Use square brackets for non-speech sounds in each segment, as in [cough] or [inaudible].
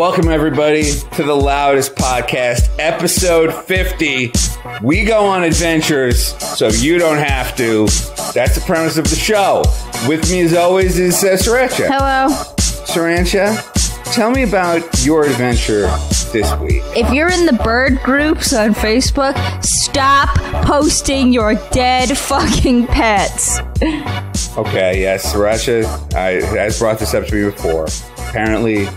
Welcome, everybody, to the loudest podcast, episode 50. We go on adventures so you don't have to. That's the premise of the show. With me, as always, is uh, Sriracha. Hello. Sriracha, tell me about your adventure this week. If you're in the bird groups on Facebook, stop posting your dead fucking pets. Okay, yes, Sriracha I, has brought this up to me before. Apparently,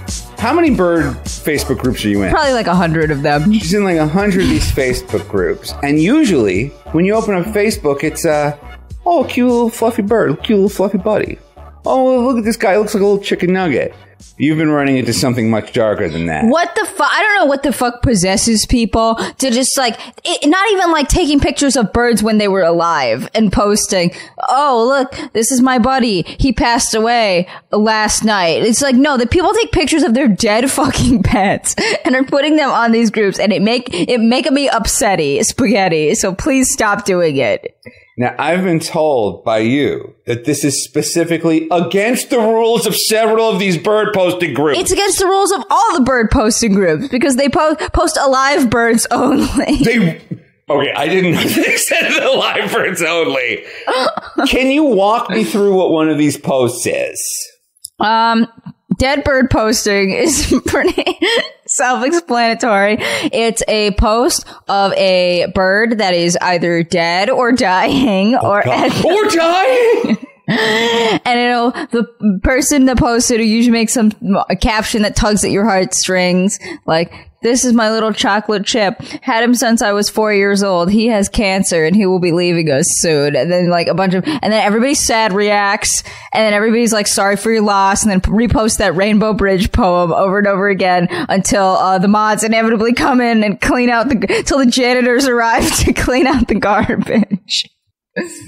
how many bird Facebook groups are you in? Probably like a hundred of them. She's in like a hundred of these Facebook groups, and usually when you open up Facebook, it's uh, oh, cute little fluffy bird, cute little fluffy buddy. Oh, look at this guy, looks like a little chicken nugget. You've been running into something much darker than that. What the fuck? I don't know what the fuck possesses people to just like, it, not even like taking pictures of birds when they were alive and posting, oh, look, this is my buddy. He passed away last night. It's like, no, the people take pictures of their dead fucking [laughs] pets and are putting them on these groups and it make, it make me upsetty spaghetti. So please stop doing it. Now, I've been told by you that this is specifically against the rules of several of these bird posting groups. It's against the rules of all the bird posting groups because they po- post alive birds only. [laughs] They. Okay, I didn't know [laughs] they said the live birds only. [laughs] Can you walk me through what one of these posts is? Um, dead bird posting is [laughs] pretty self-explanatory. It's a post of a bird that is either dead or dying Oh, or [laughs] or dying. and you know the person that posted usually makes some a caption that tugs at your heartstrings like this is my little chocolate chip. Had him since i was four years old. He has cancer and he will be leaving us soon. And then like a bunch of and then everybody sad reacts. And then everybody's like sorry for your loss. And then repost that rainbow bridge poem over and over again until uh, the mods inevitably come in and clean out the until the janitors arrive [laughs] to clean out the garbage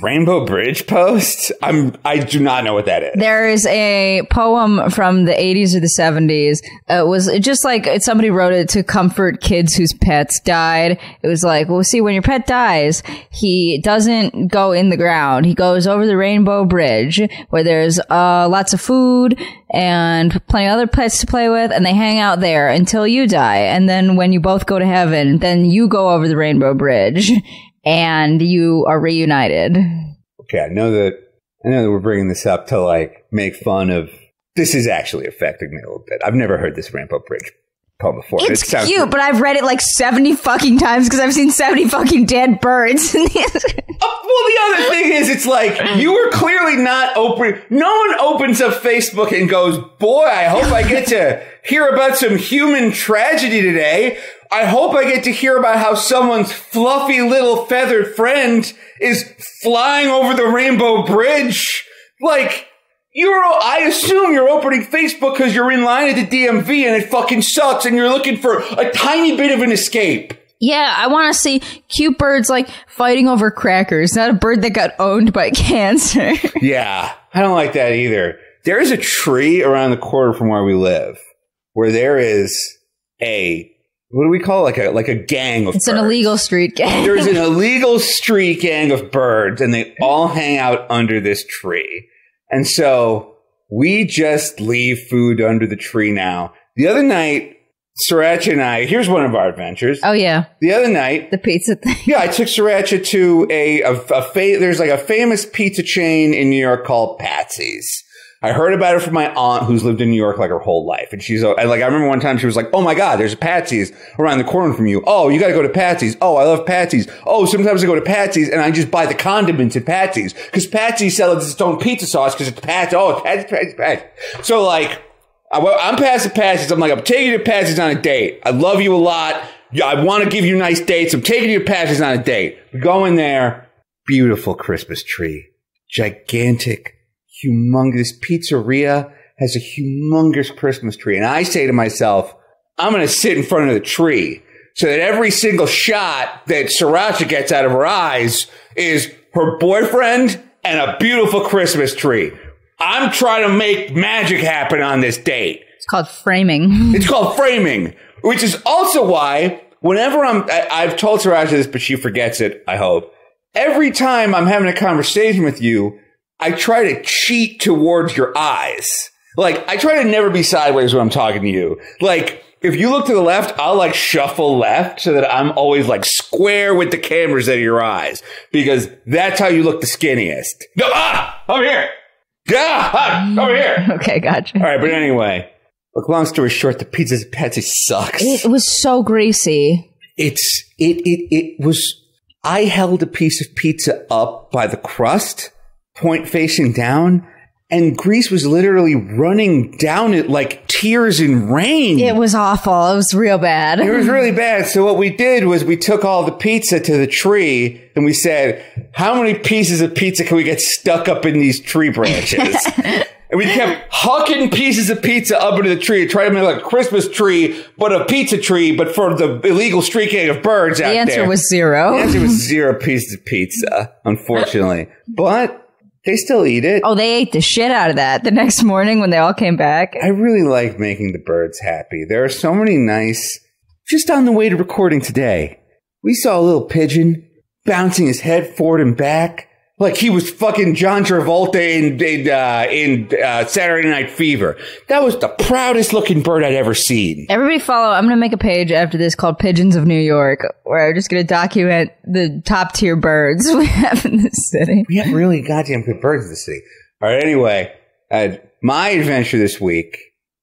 Rainbow Bridge post? I'm. I do not know what that is. There is a poem from the 80s or the 70s. It was just like somebody wrote it to comfort kids whose pets died. It was like, well, see, when your pet dies, he doesn't go in the ground. He goes over the Rainbow Bridge where there's uh, lots of food and plenty of other pets to play with, and they hang out there until you die. And then when you both go to heaven, then you go over the Rainbow Bridge and you are reunited. Okay, I know that. I know that we're bringing this up to like make fun of. This is actually affecting me a little bit. I've never heard this Rainbow Bridge poem before. It's It sounds- cute, but I've read it like 70 fucking times because I've seen 70 fucking dead birds. Oh, [laughs] well, the other thing is, it's like you were clearly not open. No one opens up Facebook and goes, "Boy, I hope I get to hear about some human tragedy today." I hope I get to hear about how someone's fluffy little feathered friend is flying over the Rainbow Bridge. Like, you're, I assume you're opening Facebook because you're in line at the DMV and it fucking sucks and you're looking for a tiny bit of an escape. yeah, I want to see cute birds like fighting over crackers, not a bird that got owned by [laughs] cancer. Yeah, I don't like that either. There is a tree around the corner from where we live where there is a what do we call it? like a like a gang of it's an illegal street gang. There's an [laughs] illegal street gang of birds and they all hang out under this tree. And so we just leave food under the tree now. The other night, Sriracha and I, here's one of our adventures. oh, yeah. The other night, The pizza thing. yeah, I took Sriracha to a, a, a fa- there's like a famous pizza chain in New York called Patsy's. I heard about it from my aunt who's lived in New York like her whole life. And she's, and like, I remember one time she was like, Oh my God, there's a Patsy's around the corner from you. Oh, you got to go to Patsy's. Oh, I love Patsy's. Oh, sometimes I go to Patsy's and I just buy the condiments at Patsy's because Patsy's sells its own pizza sauce because it's Patsy. Oh, it's Patsy, Patsy, Patsy. So like, I, I'm past the Patsy's. I'm like, I'm taking you to Patsy's on a date. I love you a lot. I want to give you nice dates. I'm taking you to Patsy's on a date. We go in there. Beautiful Christmas tree. Gigantic, humongous pizzeria has a humongous Christmas tree. And I say to myself, I'm going to sit in front of the tree so that every single shot that Sriracha gets out of her eyes is her boyfriend and a beautiful Christmas tree. I'm trying to make magic happen on this date. It's called framing. [laughs] It's called framing, which is also why whenever I'm, I, I've told Sriracha this, but she forgets it, I hope. Every time I'm having a conversation with you, I try to cheat towards your eyes. Like, I try to never be sideways when I'm talking to you. Like, if you look to the left, I'll like shuffle left so that I'm always like square with the cameras out of your eyes because that's how you look the skinniest. No, ah, over here. Yeah, ah, over here. [laughs] Okay, gotcha. All right, but anyway, look, long story short, the pizza at Patsy sucks. It was so greasy. It's, it, it, it was, I held a piece of pizza up by the crust, point facing down, and grease was literally running down it like tears in rain. It was awful. It was real bad. It was really [laughs] bad. So what we did was we took all the pizza to the tree and we said, how many pieces of pizza can we get stuck up in these tree branches? [laughs] and we kept hucking pieces of pizza up into the tree, trying to make like a Christmas tree, but a pizza tree, but for the illegal streaking of birds out The answer was zero. the answer was [laughs] zero pieces of pizza, unfortunately. but they still eat it. Oh, they ate the shit out of that the next morning when they all came back. I really like making the birds happy. There are so many nice. Just on the way to recording today, we saw a little pigeon bouncing his head forward and back like he was fucking John Travolta in in, uh, in uh, Saturday Night Fever. That was the proudest looking bird I'd ever seen. Everybody follow. I'm going to make a page after this called Pigeons of New York, where I'm just going to document the top tier birds [laughs] we have in this city. We have really goddamn good birds in the city. All right. Anyway, uh, my adventure this week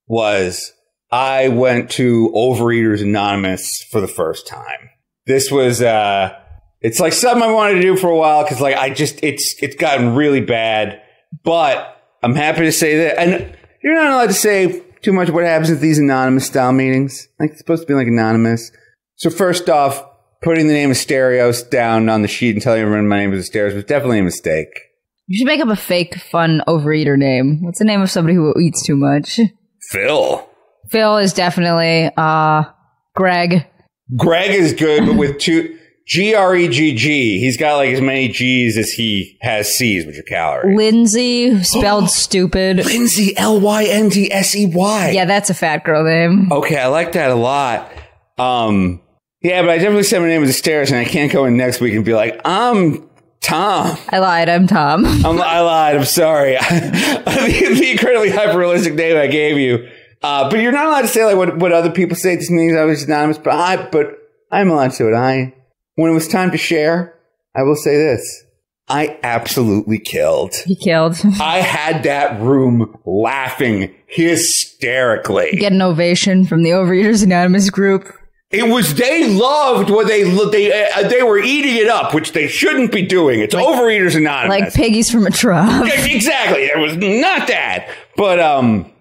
was I went to Overeaters Anonymous for the first time. This was uh, it's like something I wanted to do for a while because like I just it's it's gotten really bad. But I'm happy to say that, and you're not allowed to say too much what happens at these anonymous style meetings. Like it's supposed to be like anonymous. So first off, putting the name of Asterios down on the sheet and telling everyone my name is Asterios was definitely a mistake. You should make up a fake, fun overeater name. What's the name of somebody who eats too much? Phil. Phil is definitely uh Greg. Greg is good, but with two G R E G G, he's got like as many G's as he has C's, which are calories. Lindsay, spelled [gasps] stupid. Lindsay L Y N D S E Y. Yeah, that's a fat girl name. Okay, I like that a lot. Um, yeah, but I definitely said my name was stairs, and I can't go in next week and be like, I'm Tom. I lied. I'm Tom. [laughs] I'm, I lied. I'm sorry. [laughs] the, the incredibly hyper realistic name I gave you. Uh, but you're not allowed to say like what, what other people say. This means I was anonymous, but I, but I'm allowed to say what I, when it was time to share, I will say this. I absolutely killed. he killed. [laughs] I had that room laughing hysterically. Get an ovation from the Overeaters Anonymous group. It was they loved what they they uh, they were eating it up, which they shouldn't be doing. It's Overeaters Anonymous. Like piggies from a trough. [laughs] exactly. It was not that. But um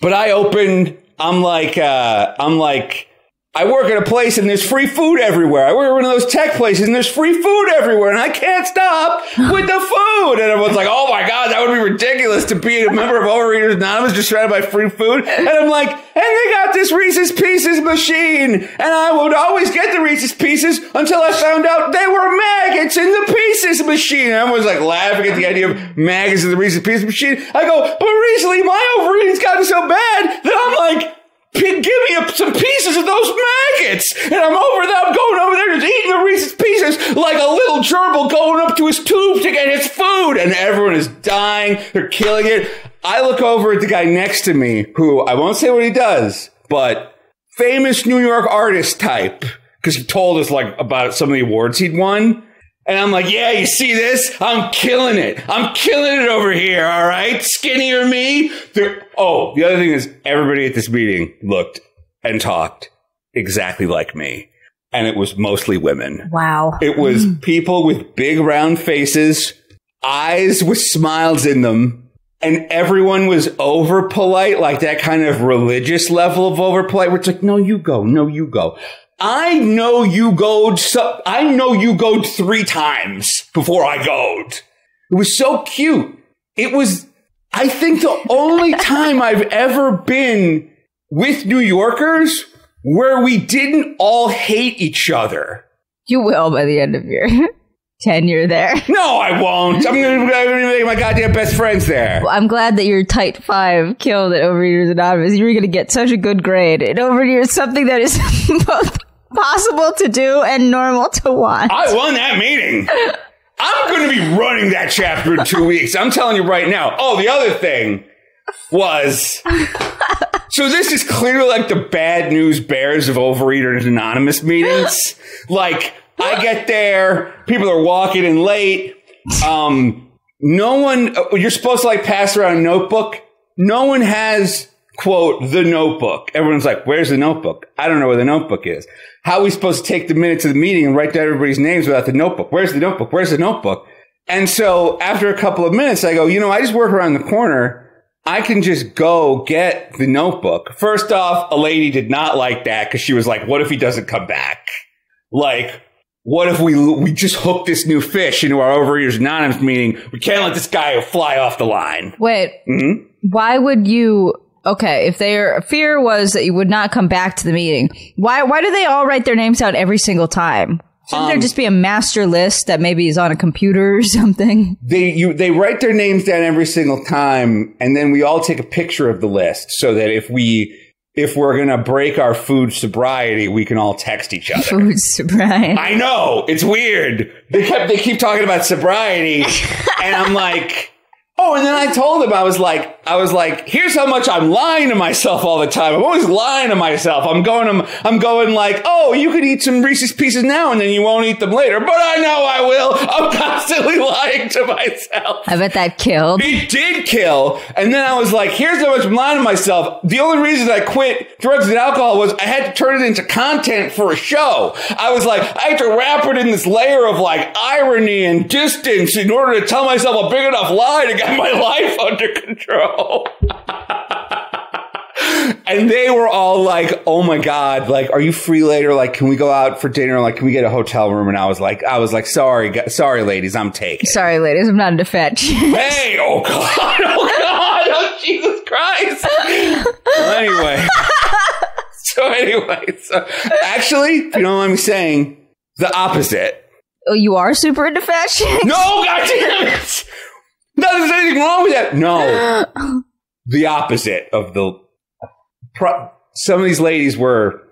but I opened I'm like uh I'm like I work at a place and there's free food everywhere. I work at one of those tech places and there's free food everywhere and I can't stop with the food. And everyone's like, oh my God, that would be ridiculous to be a member of Overeaters Anonymous just to buy free food. And I'm like, and they got this Reese's Pieces machine. And I would always get the Reese's Pieces until I found out they were maggots in the Pieces machine. And everyone's like laughing at the idea of maggots in the Reese's Pieces machine. I go, but recently my overeating's gotten so bad that I'm like, give me a, some pieces of those maggots. And I'm over there, I'm going over there just eating the Reese's pieces like a little gerbil going up to his tube to get his food. And everyone is dying. They're killing it. I look over at the guy next to me who I won't say what he does, but famous New York artist type. Cause he told us like about some of the awards he'd won. And I'm like, yeah, you see this? I'm killing it. I'm killing it over here. All right. Skinnier me. They're, oh, the other thing is everybody at this meeting looked and talked exactly like me. And it was mostly women. Wow. It was mm. people with big round faces, eyes with smiles in them. And everyone was over polite, like that kind of religious level of over polite where it's like, no, you go. No, you go. I know you goed. So, I know you goed three times before I goed. It was so cute. It was, I think, the only [laughs] time I've ever been with New Yorkers where we didn't all hate each other. You will by the end of your [laughs] tenure there. No, I won't. I'm going to make my goddamn best friends there. I'm glad that your tight five killed at Overeaters Anonymous. You were going to get such a good grade. And Overeaters, something that is [laughs] both possible to do and normal to want. I won that meeting. I'm going to be running that chapter in two weeks. I'm telling you right now. Oh, the other thing. was so this is clearly like the bad news bears of Overeaters Anonymous meetings. like I get there, people are walking in late. Um, no one. uh, You're supposed to like pass around a notebook. No one has quote the notebook. Everyone's like, "Where's the notebook?" I don't know where the notebook is. How are we supposed to take the minutes of the meeting and write down everybody's names without the notebook? Where's the notebook? Where's the notebook? And so after a couple of minutes, I go, you know, I just work around the corner. I can just go get the notebook. First off, a lady did not like that because she was like, what if he doesn't come back? Like, what if we we just hook this new fish into our Overeaters Anonymous meeting? We can't let this guy fly off the line. Wait, Mhm. why would you? Okay, if their fear was that you would not come back to the meeting, why why do they all write their names down every single time? Shouldn't there Um, just be a master list that maybe is on a computer or [laughs] something? They you they write their names down every single time, and then we all take a picture of the list so that if we if we're gonna break our food sobriety, we can all text each other. [laughs] Food sobriety. I know it's weird. They kept they keep talking about sobriety, [laughs] and I'm like, oh. And then I told him I was like, I was like, here's how much I'm lying to myself all the time. I'm always lying to myself. I'm going, I'm, I'm going like, oh, you could eat some Reese's Pieces now, and then you won't eat them later. But I know I will. [laughs] I'm constantly lying to myself. I bet that killed. It did kill. And then I was like, here's how much I'm lying to myself. The only reason I quit drugs and alcohol was I had to turn it into content for a show. I was like, I had to wrap it in this layer of like irony and distance in order to tell myself a big enough lie to get [laughs] my life under control. [laughs] And they were all like, "Oh my god! Like, are you free later? Like, can we go out for dinner? Like, can we get a hotel room?" And I was like, "I was like, sorry, gu- sorry, ladies, I'm taking." Sorry, ladies, I'm not into fetch. [laughs] Hey, oh god, oh god, oh Jesus Christ. well, anyway. so anyway, so actually, you know what I'm saying, the opposite. oh, you are super into fetch? No, god damn it! No, there's anything wrong with that. No. [gasps] The opposite of the pro- some of these ladies were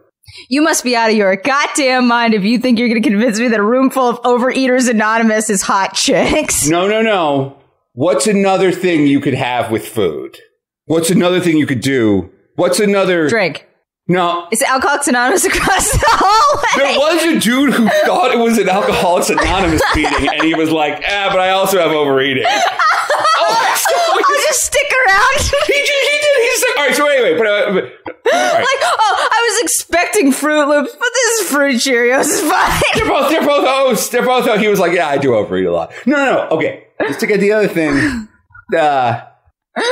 You must be out of your goddamn mind if you think you're going to convince me that a room full of Overeaters Anonymous is hot chicks. no, no, no. What's another thing you could have with food? What's another thing you could do? What's another Drink. No, Is Alcoholics Anonymous across the hallway? There was a dude who thought it was an Alcoholics Anonymous [laughs] meeting, and he was like, "Ah, but I also have overeating." [laughs] oh, [laughs] so I'll just stick around. he, did- he did. He's like, all right. So anyway, but, uh, but right. like, oh, I was expecting Froot Loops, but this is Fruit Cheerios. It's fine. they're both they're both hosts. They're both. hosts. He was like, "Yeah, I do overeat a lot." No, no, no. Okay, just to get the other thing. Uh,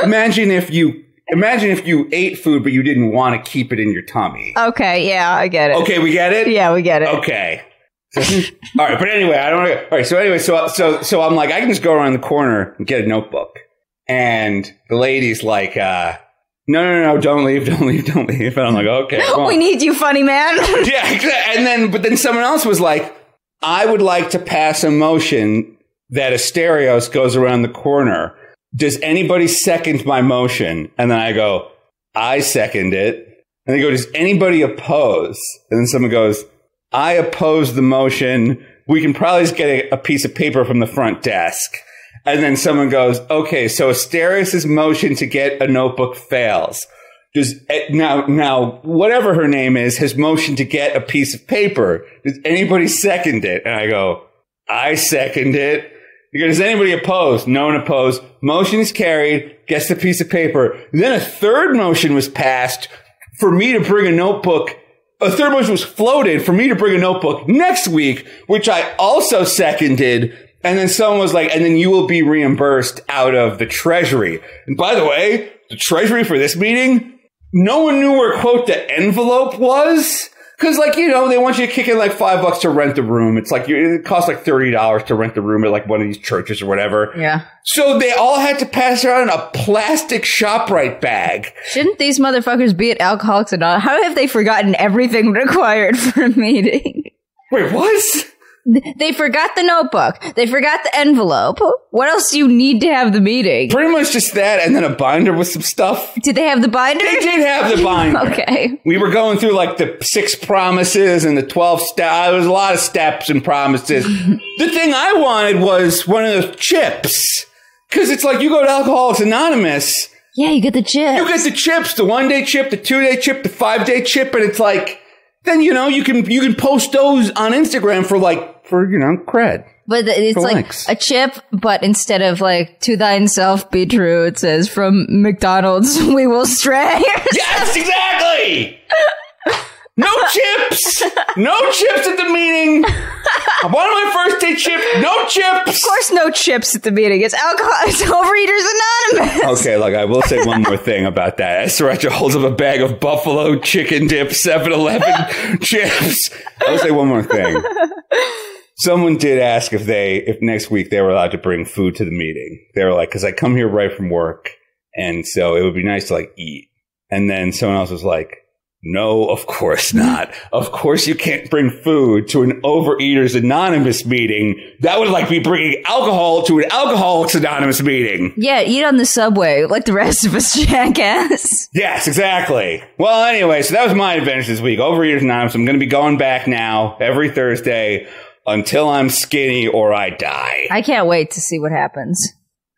imagine if you imagine if you ate food, but you didn't want to keep it in your tummy. Okay, yeah, I get it. Okay, we get it. Yeah, we get it. Okay. [laughs] All right, but anyway, I don't. All right, so anyway, so so so I'm like, I can just go around the corner and get a notebook, and the lady's like, uh, "No, no, no, don't leave, [laughs] don't leave, don't leave." And I'm like, "Okay." [gasps] come on." We need you, funny man. [laughs] yeah, exactly. And then, but then someone else was like, "I would like to pass a motion that Asterios goes around the corner. Does anybody second my motion?" And then I go, "I second it." And they go, "Does anybody oppose?" And then someone goes, I oppose the motion. We can probably just get a, a piece of paper from the front desk. And then someone goes, okay, so Asterios' motion to get a notebook fails. Does eh, now now whatever her name is has motion to get a piece of paper. Does anybody second it? And I go, I second it. Does anybody oppose? No one opposed. Motion is carried. Gets the piece of paper. Then a third motion was passed for me to bring a notebook a third motion was floated for me to bring a notebook next week, which I also seconded. And then someone was like, and then you will be reimbursed out of the treasury. And by the way, the treasury for this meeting, no one knew where quote the envelope was. Cause like, you know, they want you to kick in like five bucks to rent the room. It's like, it costs like $30 to rent the room at like one of these churches or whatever. yeah. So they all had to pass around a plastic ShopRite bag. Shouldn't these motherfuckers be at Alcoholics Anonymous? How have they forgotten everything [laughs] required for a meeting? Wait, what? They forgot the notebook. They forgot the envelope. What else do you need to have the meeting? Pretty much just that, and then a binder with some stuff. Did they have the binder? They did have the binder. [laughs] Okay. We were going through like the six promises and the 12 steps. Uh, there was a lot of steps and promises. [laughs] the thing I wanted was one of those chips. Cause it's like you go to Alcoholics Anonymous Yeah, you get the chip. You get the chips, the one day chip, the two day chip, the five day chip, and it's like, then you know you can you can post those on Instagram for like for you know cred. But it's For like likes. a chip, but instead of like "to thine self be true," it says "from McDonald's [laughs] we will stray." Yes, exactly. [laughs] No [laughs] chips, no chips at the meeting. I wanted my first day chip, no chips. of course, no chips at the meeting. It's alcohol. [laughs] It's Overeaters Anonymous. Okay, look, I will say one more thing about that. Sriracha holds up a bag of buffalo chicken dip 7 Eleven [laughs] chips. I will say one more thing. Someone did ask if they, if next week they were allowed to bring food to the meeting. They were like, because I come here right from work, and so it would be nice to like eat. And then someone else was like, no, of course mm-hmm. not. Of course you can't bring food to an Overeaters Anonymous meeting. That would like be bringing alcohol to an Alcoholics Anonymous meeting. Yeah, eat on the subway like the rest of us, [laughs] jackass. Yes, exactly. Well, anyway, so that was my adventure this week. Overeaters Anonymous. I'm going to be going back now every Thursday until I'm skinny or I die. I can't wait to see what happens.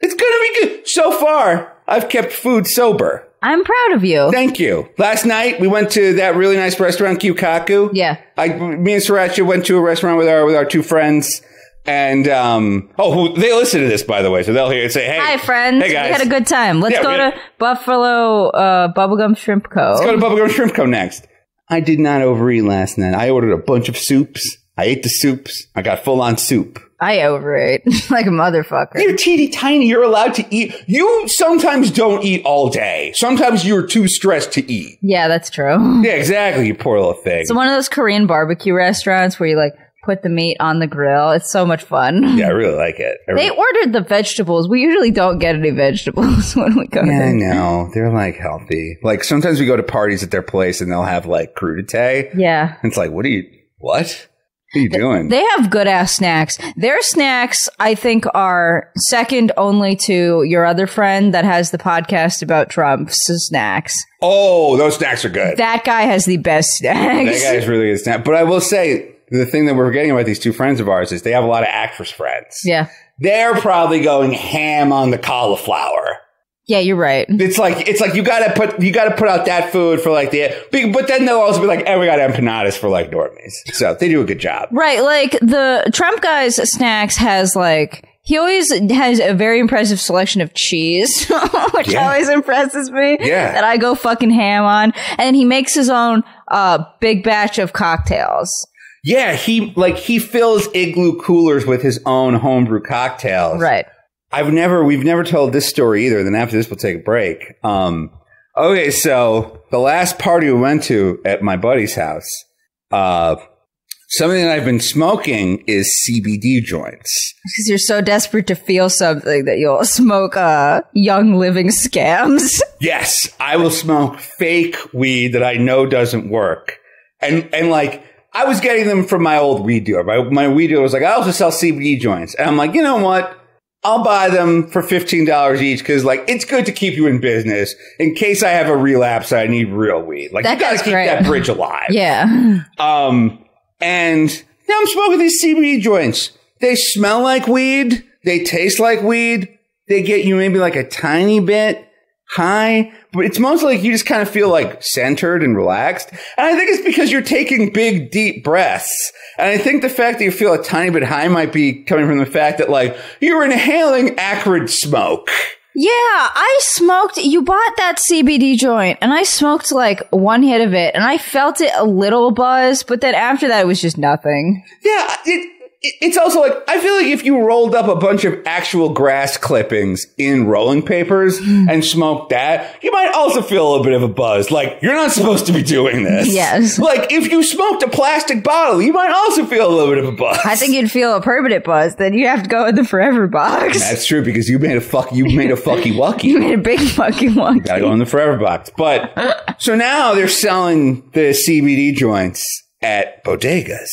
It's going to be good. So far, I've kept food sober. I'm proud of you. Thank you. Last night we went to that really nice restaurant, Gyu-Kaku. Yeah. I, me and Sriracha went to a restaurant with our with our two friends, and um, oh, who, they listen to this by the way, so they'll hear it. Say, hey, Hi, friends. Hey guys, We had a good time. Let's Yeah, go to Buffalo uh, Bubba Gump Shrimp Co. Let's go to Bubba Gump Shrimp Co. next. I did not overeat last night. I ordered a bunch of soups. I ate the soups. I got full on soup. I overate [laughs] like a motherfucker. You're teeny tiny. You're allowed to eat. You sometimes don't eat all day. Sometimes you're too stressed to eat. yeah, that's true. [laughs] Yeah, exactly. You poor little thing. It's one of those Korean barbecue restaurants where you like put the meat on the grill. It's so much fun. yeah, I [laughs] really like it. I They ordered the vegetables. We usually don't get any vegetables when we go yeah, I know. They're like healthy. Like sometimes we go to parties at their place and they'll have like crudite. Yeah. It's like, what are you, what? What are you doing? They have good ass snacks. Their snacks, I think, are second only to your other friend that has the podcast about Trump's snacks. oh, those snacks are good. That guy has the best snacks. That guy's really good snap. But I will say, the thing that we're forgetting about these two friends of ours is they have a lot of actress friends. yeah. They're probably going ham on the cauliflower. Yeah, you're right. It's like it's like you gotta put you gotta put out that food for like the but then they'll also be like, hey, we got empanadas for like normies. So they do a good job. Right, like the Trump guy's snacks has like he always has a very impressive selection of cheese, [laughs] which Yeah. always impresses me. Yeah. that I go fucking ham on, and he makes his own uh big batch of cocktails. Yeah, he like he fills igloo coolers with his own homebrew cocktails. Right. I've never, we've never told this story either. Then after this, we'll take a break. Um, okay, so the last party we went to at my buddy's house, uh, something that I've been smoking is CBD joints. Because you're so desperate to feel something that you'll smoke uh young living scams. [laughs] Yes, I will smoke fake weed that I know doesn't work. And, and like, I was getting them from my old weed dealer. My, my weed dealer was like, I also sell CBD joints. And I'm like, you know what? I'll buy them for $15 each because like, it's good to keep you in business in case I have a relapse. I need real weed. Like, That you gotta guy's keep great. that bridge alive. yeah. Um, and now I'm smoking these CBD joints. They smell like weed. They taste like weed. They get you maybe like a tiny bit high, but it's mostly like you just kind of feel like centered and relaxed. And I think it's because you're taking big, deep breaths. And I think the fact that you feel a tiny bit high might be coming from the fact that like you're inhaling acrid smoke. Yeah, I smoked. You bought that CBD joint, and I smoked like one hit of it, and I felt it a little buzz, but then after that, it was just nothing. Yeah, it, it's also like I feel like if you rolled up a bunch of actual grass clippings in rolling papers hmm. and smoked that, you might also feel a little bit of a buzz. Like you're not supposed to be doing this. Yes. [laughs] Like if you smoked a plastic bottle, you might also feel a little bit of a buzz. I think you'd feel a permanent buzz. Then you have to go in the forever box. that's true because you made a fuck. You made a fucky [laughs] you made a big fucking one. Gotta go in the forever box. But [laughs] so now they're selling the CBD joints at bodegas.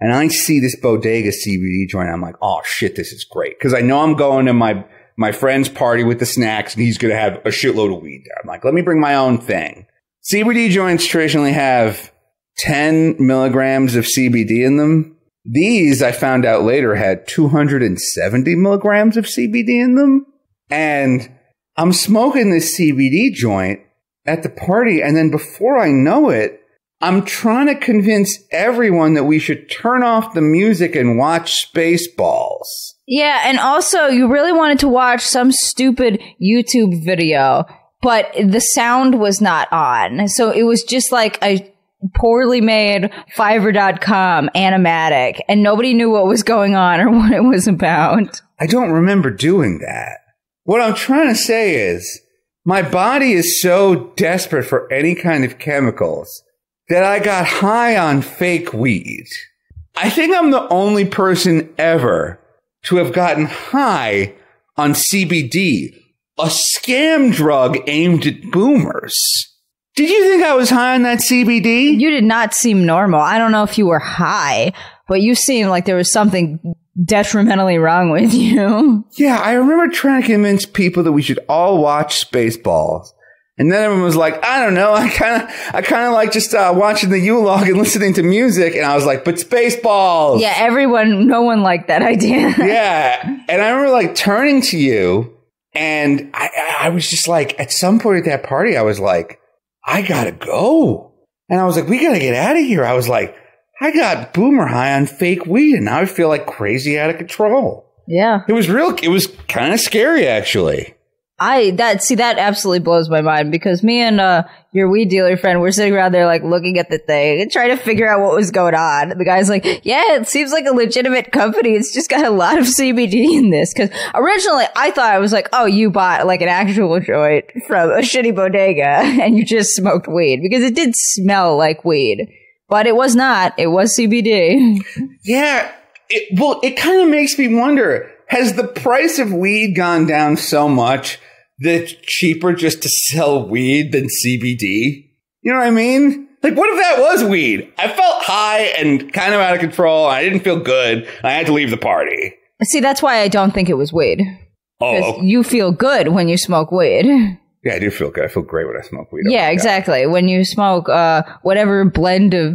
And I see this bodega CBD joint. I'm like, oh shit, this is great. Cause I know I'm going to my, my friend's party with the snacks and he's going to have a shitload of weed there. I'm like, let me bring my own thing. CBD joints traditionally have 10 milligrams of CBD in them. These I found out later had 270 milligrams of CBD in them. And I'm smoking this CBD joint at the party, and then before I know it, I'm trying to convince everyone that we should turn off the music and watch Spaceballs. Yeah, and also you really wanted to watch some stupid YouTube video, but the sound was not on. So it was just like a poorly made Fiverr.com animatic, and nobody knew what was going on or [laughs] what it was about. I don't remember doing that. What I'm trying to say is, my body is so desperate for any kind of chemicals that I got high on fake weed. I think I'm the only person ever to have gotten high on CBD, a scam drug aimed at boomers. Did you think I was high on that CBD? You did not seem normal. I don't know if you were high, but you seemed like there was something detrimentally wrong with you. Yeah, I remember trying to convince people that we should all watch Spaceballs. And then everyone was like, I don't know, [laughs] I kind of, I kind of like just uh, watching the Yule log and [laughs] listening to music. And I was like, but Spaceballs. Yeah, everyone, no one liked that [laughs] idea. yeah. And I remember like turning to you and I, I was just like, at some point at that party, I was like, I gotta go. And I was like, we gotta get out of here. I was like, I got boomer high on fake weed and now I feel like crazy out of control. Yeah. It was real, it was kind of scary actually. I that see that absolutely blows my mind because me and uh your weed dealer friend were sitting around there like looking at the thing and trying to figure out what was going on. The guy's like, "Yeah, it seems like a legitimate company. It's just got a lot of CBD in this." Because originally I thought I was like, "Oh, you bought like an actual joint from a shitty bodega [laughs] and you just smoked weed because it did smell like weed, but it was not. It was CBD." [laughs] Yeah. It, well, it kind of makes me wonder: Has the price of weed gone down so much? That it's cheaper just to sell weed than CBD. You know what I mean? Like, what if that was weed? I felt high and kind of out of control. I didn't feel good. I had to leave the party. See, that's why I don't think it was weed. Oh, You feel good when you smoke weed. yeah, I do feel good. I feel great when I smoke weed. Yeah, God. exactly. When you smoke uh, whatever blend of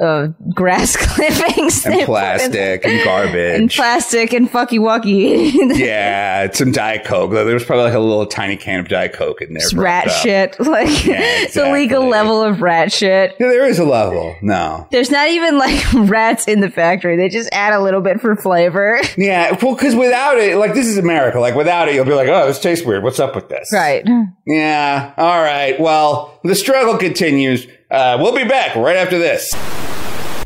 uh, grass [laughs] clippings And plastic and garbage. and plastic and fucky wucky. [laughs] yeah, some Diet Coke. There was probably like a little tiny can of Diet Coke in there. It's rat up. shit. [laughs] Like Yeah, the legal level of rat shit. Yeah, there is a level. No. There's not even like rats in the factory. They just add a little bit for flavor. Yeah, well, because without it, like this is America. Like without it, you'll be like, oh, this tastes weird. What's up with this? Right. Yeah. All right. Well, the struggle continues. Uh, we'll be back right after this.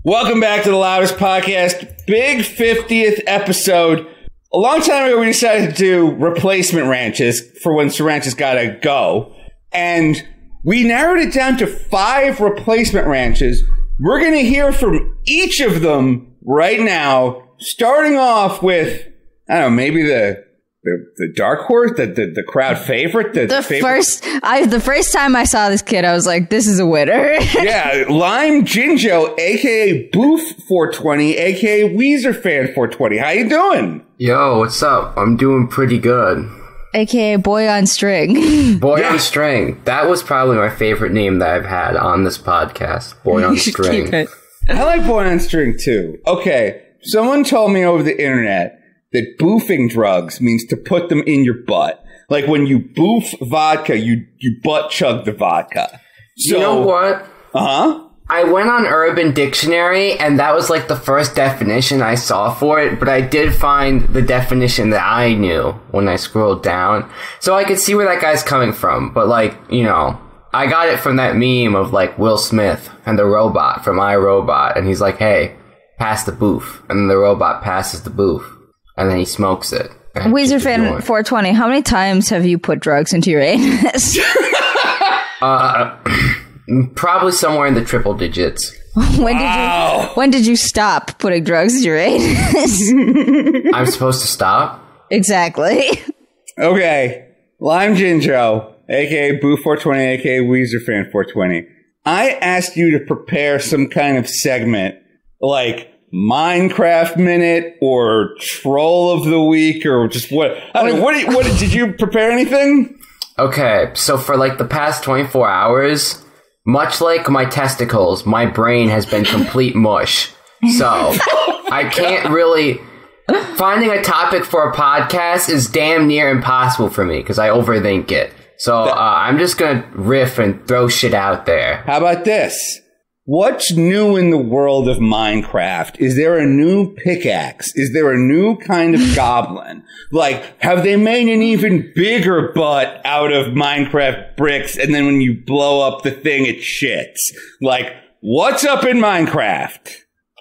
Welcome back to the loudest podcast, big 50th episode. A long time ago, we decided to do replacement ranches for when ranches gotta go. And we narrowed it down to five replacement ranches. We're gonna hear from each of them right now, starting off with, I don't know, maybe the, the, the dark horse, the, the, the crowd favorite, the, The favorite first, I the first time I saw this kid, I was like, "This is a winner." [laughs] yeah, Lime Jinjo, aka Boof 420, aka Weezer Fan 420. How you doing? Yo, what's up? I'm doing pretty good. AKA boy on string. [laughs] Boy Yeah. on String. That was probably my favorite name that I've had on this podcast. Boy on [laughs] String. I like Boy on String too. Okay, someone told me over the internet that boofing drugs means to put them in your butt. Like when you boof vodka, you you butt chug the vodka. So, you know what? Uh huh. I went on Urban Dictionary and that was like the first definition I saw for it, but I did find the definition that I knew when I scrolled down. So I could see where that guy's coming from, but like, you know, I got it from that meme of like Will Smith and the robot from I, Robot and he's like, "Hey, pass the boof." And the robot passes the boof and then he smokes it. Weezer fan four twenty. How many times have you put drugs into your [laughs] anus? Uh, [clears throat] probably somewhere in the triple digits. [laughs] when did you when did you stop putting drugs in your anus? [laughs] I'm supposed to stop. exactly. Okay, Lime Jinjo, aka Boo 420, aka Weezer Fan 420. I asked you to prepare some kind of segment like Minecraft Minute or Troll of the Week or just what? I don't know, what, what did you prepare anything? Okay, so for like the past 24 hours, much like my testicles, my brain has been complete mush. So I can't really finding a topic for a podcast is damn near impossible for me because I overthink it. So uh, I'm just gonna riff and throw shit out there. How about this? What's new in the world of Minecraft? Is there a new pickaxe? Is there a new kind of [laughs] goblin? Like, have they made an even bigger butt out of Minecraft bricks and then when you blow up the thing, it shits? Like, what's up in Minecraft?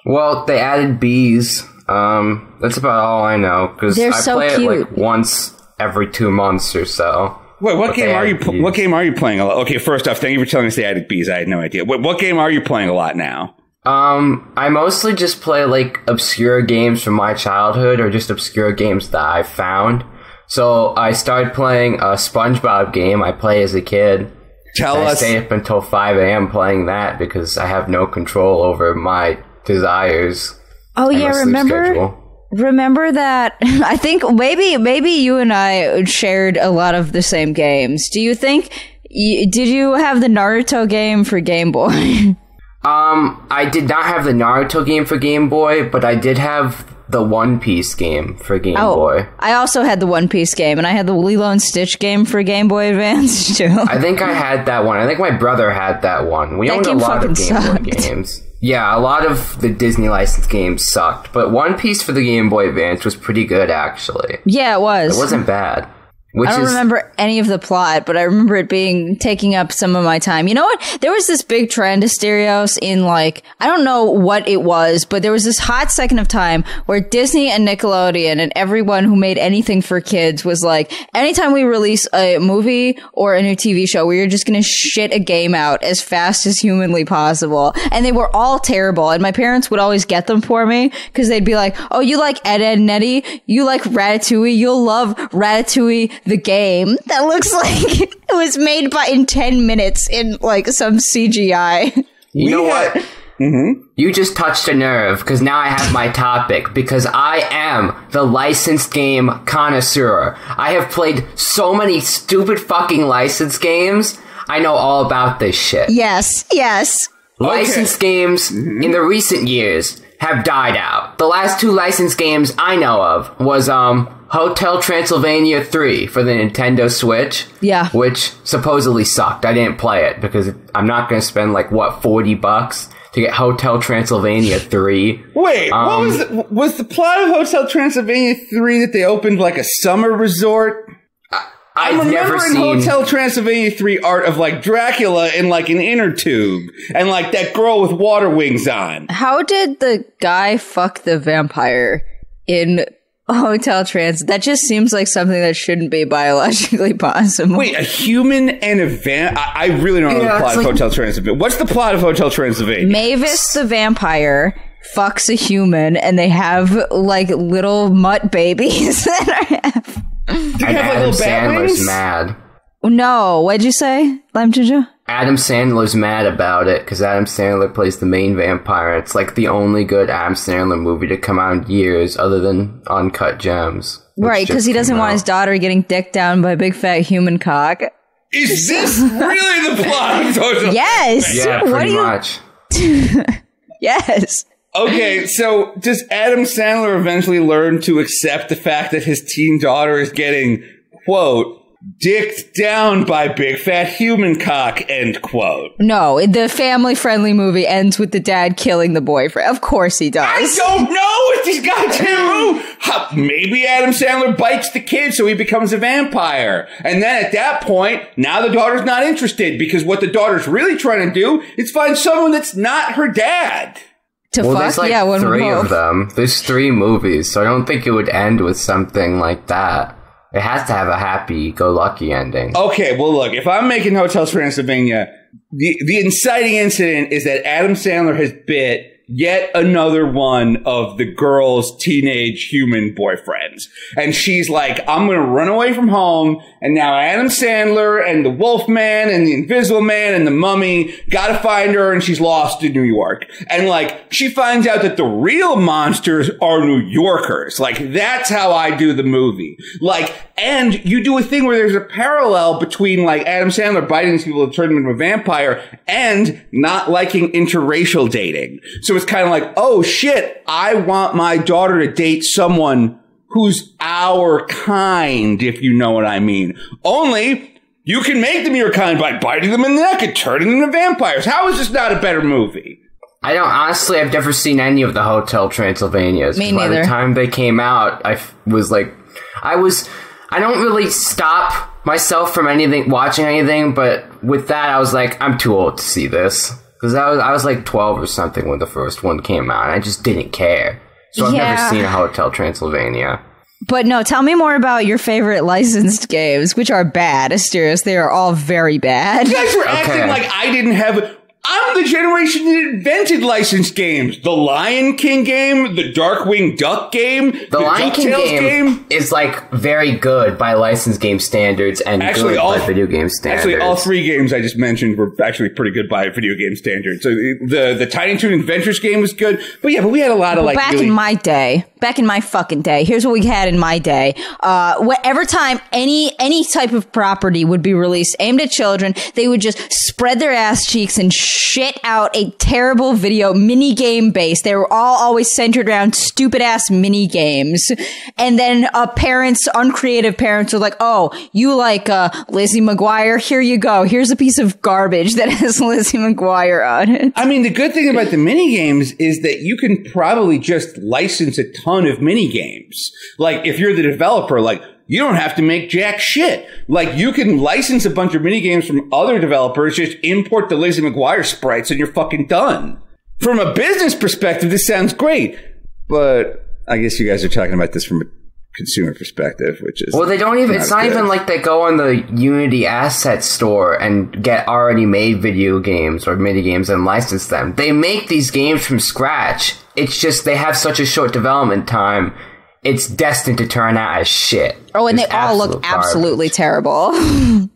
Well, they added bees. Um, that's about all I know because They're I so play it like once every two months or so. Wait, what game are you? Pl- what game are you playing a lot? Okay, first off, thank you for telling us the added bees. I had no idea. What, what game are you playing a lot now? Um, I mostly just play like obscure games from my childhood or just obscure games that I found. So I started playing a SpongeBob game I play as a kid. Tell I us. stay up until 5 a.m. playing that because I have no control over my desires. Oh yeah, remember? schedule. Remember that? [laughs] I think maybe maybe you and I shared a lot of the same games. Do you think? Did you have the Naruto game for Game Boy? [laughs] Um, I did not have the Naruto game for Game Boy, but I did have the One Piece game for Game oh, Boy. I also had the One Piece game, and I had the Lilo and Stitch game for Game Boy Advance [laughs] too. I think I had that one. I think my brother had that one. We That owned a lot of Game sucked. Boy games. Yeah, a lot of the Disney licensed games sucked, but One Piece for the Game Boy Advance was pretty good actually. yeah, it was. It wasn't bad. Which I don't is remember any of the plot, but I remember it being taking up some of my time. You know what? There was this big trend, Asterios, in like, I don't know what it was, but there was this hot second of time where Disney and Nickelodeon and everyone who made anything for kids was like, anytime we release a movie or a new TV show, we are just gonna shit a game out as fast as humanly possible. And they were all terrible. And my parents would always get them for me because they'd be like, oh, you like Ed, Ed and Eddie? You like Ratatouille? You'll love Ratatouille the game. That looks [laughs] like it was made by in 10 minutes in like some CGI. you know We what? Mm-hmm. You just touched a nerve because now I have my topic because I am the licensed game connoisseur. I have played so many stupid fucking licensed games. I know all about this shit. Yes, yes. Licensed games in the recent years have died out. The last two licensed games I know of was um Hotel Transylvania 3 for the Nintendo Switch. Yeah. Which supposedly sucked. I didn't play it because I'm not going to spend like what 40 bucks to get Hotel Transylvania [laughs] 3. Wait, what Um, was the, was the plot of Hotel Transylvania three that they opened like a summer resort? I've I'm never remembering seen Hotel Transylvania 3 art of like Dracula in like an inner tube and like that girl with water wings on. How did the guy fuck the vampire in Hotel Trans? That just seems like something that shouldn't be biologically [laughs] possible. Wait, a human and a van? I, I really don't know Yeah, the plot it's of like- Hotel Transylvania. What's the plot of Hotel Transylvania? Mavis the vampire fucks a human and they have like little mutt babies [laughs] that are and have, like, Adam little bat Sandler's wings? mad. No, what'd you say, Lime Ginger? Adam Sandler's mad about it because Adam Sandler plays the main vampire. It's like the only good Adam Sandler movie to come out in years, other than Uncut Gems. Right, because he doesn't came want his daughter getting dicked down by a big fat human cock. Is this really the plot of [laughs] [laughs] Yes. Yeah, what pretty do you? much. [laughs] Yes. Okay, [laughs] so does Adam Sandler eventually learn to accept the fact that his teen daughter is getting, quote, dicked down by big fat human cock, end quote? No, the family-friendly movie ends with the dad killing the boyfriend. Of course he does. I don't know if these goddamn. How- Maybe Adam Sandler bites the kid so he becomes a vampire. And then at that point, now the daughter's not interested because what the daughter's really trying to do is find someone that's not her dad. To Well, fuck, there's like yeah, one three of them. There's three movies, so I don't think it would end with something like that. It has to have a happy-go-lucky ending. Okay, well, look, if I'm making Hotels Transylvania, the, the inciting incident is that Adam Sandler has bit yet another one of the girl's teenage human boyfriends. And she's like, I'm going to run away from home. And now Adam Sandler and the Wolfman and the Invisible Man and the Mummy got to find her and she's lost in New York. And like, she finds out that the real monsters are New Yorkers. Like, that's how I do the movie. Like, and you do a thing where there's a parallel between like Adam Sandler biting these people to turn them into a vampire and not liking interracial dating. So So it's kind of like, oh shit, I want my daughter to date someone who's our kind, if you know what I mean. Only you can make them your kind by biting them in the neck and turning them into vampires. How is this not a better movie? I don't honestly. I've never seen any of the Hotel Transylvanias. Me neither. By the time they came out, I f- was like, I was. I don't really stop myself from anything, watching anything. But with that, I was like, I'm too old to see this because I was I was like 12 or something when the first one came out. And I just didn't care. So I've Yeah. never seen a Hotel Transylvania. But no, tell me more about your favorite licensed games, which are bad. Asterios, they are all very bad. You guys were Okay. acting like I didn't have. I'm the generation that invented licensed games. The Lion King game, the Darkwing Duck game, The, Lion King DuckTales game, is like very good by licensed game standards and Actually, good all- by video game standards. Actually, all three games I just mentioned were actually pretty good by video game standards. So the the Tiny Toon Adventures game was good, but yeah, but we had a lot of like back really, in my day, back in my fucking day, here's what we had in my day. Uh, whatever time any any type of property would be released aimed at children, they would just spread their ass cheeks and shit out a terrible video mini game based. They were all always centered around stupid ass mini games, and then uh, parents, uncreative parents, are like, "Oh, you like uh, Lizzie McGuire? Here you go. Here's a piece of garbage that has [laughs] Lizzie McGuire on it." I mean, the good thing about the mini games is that you can probably just license a ton of mini games. Like if you're the developer, like you don't have to make jack shit. Like you can license a bunch of mini games from other developers, just import the Lizzie McGuire sprites, and you're fucking done. From a business perspective, this sounds great, but I guess you guys are talking about this from a consumer perspective, which is Well, they don't even. It's not good. even like they go on the Unity asset store and get already made video games or mini games and license them. They make these games from scratch. It's just they have such a short development time. It's destined to turn out as shit. Oh, and Just they all look garbage. absolutely terrible. [laughs]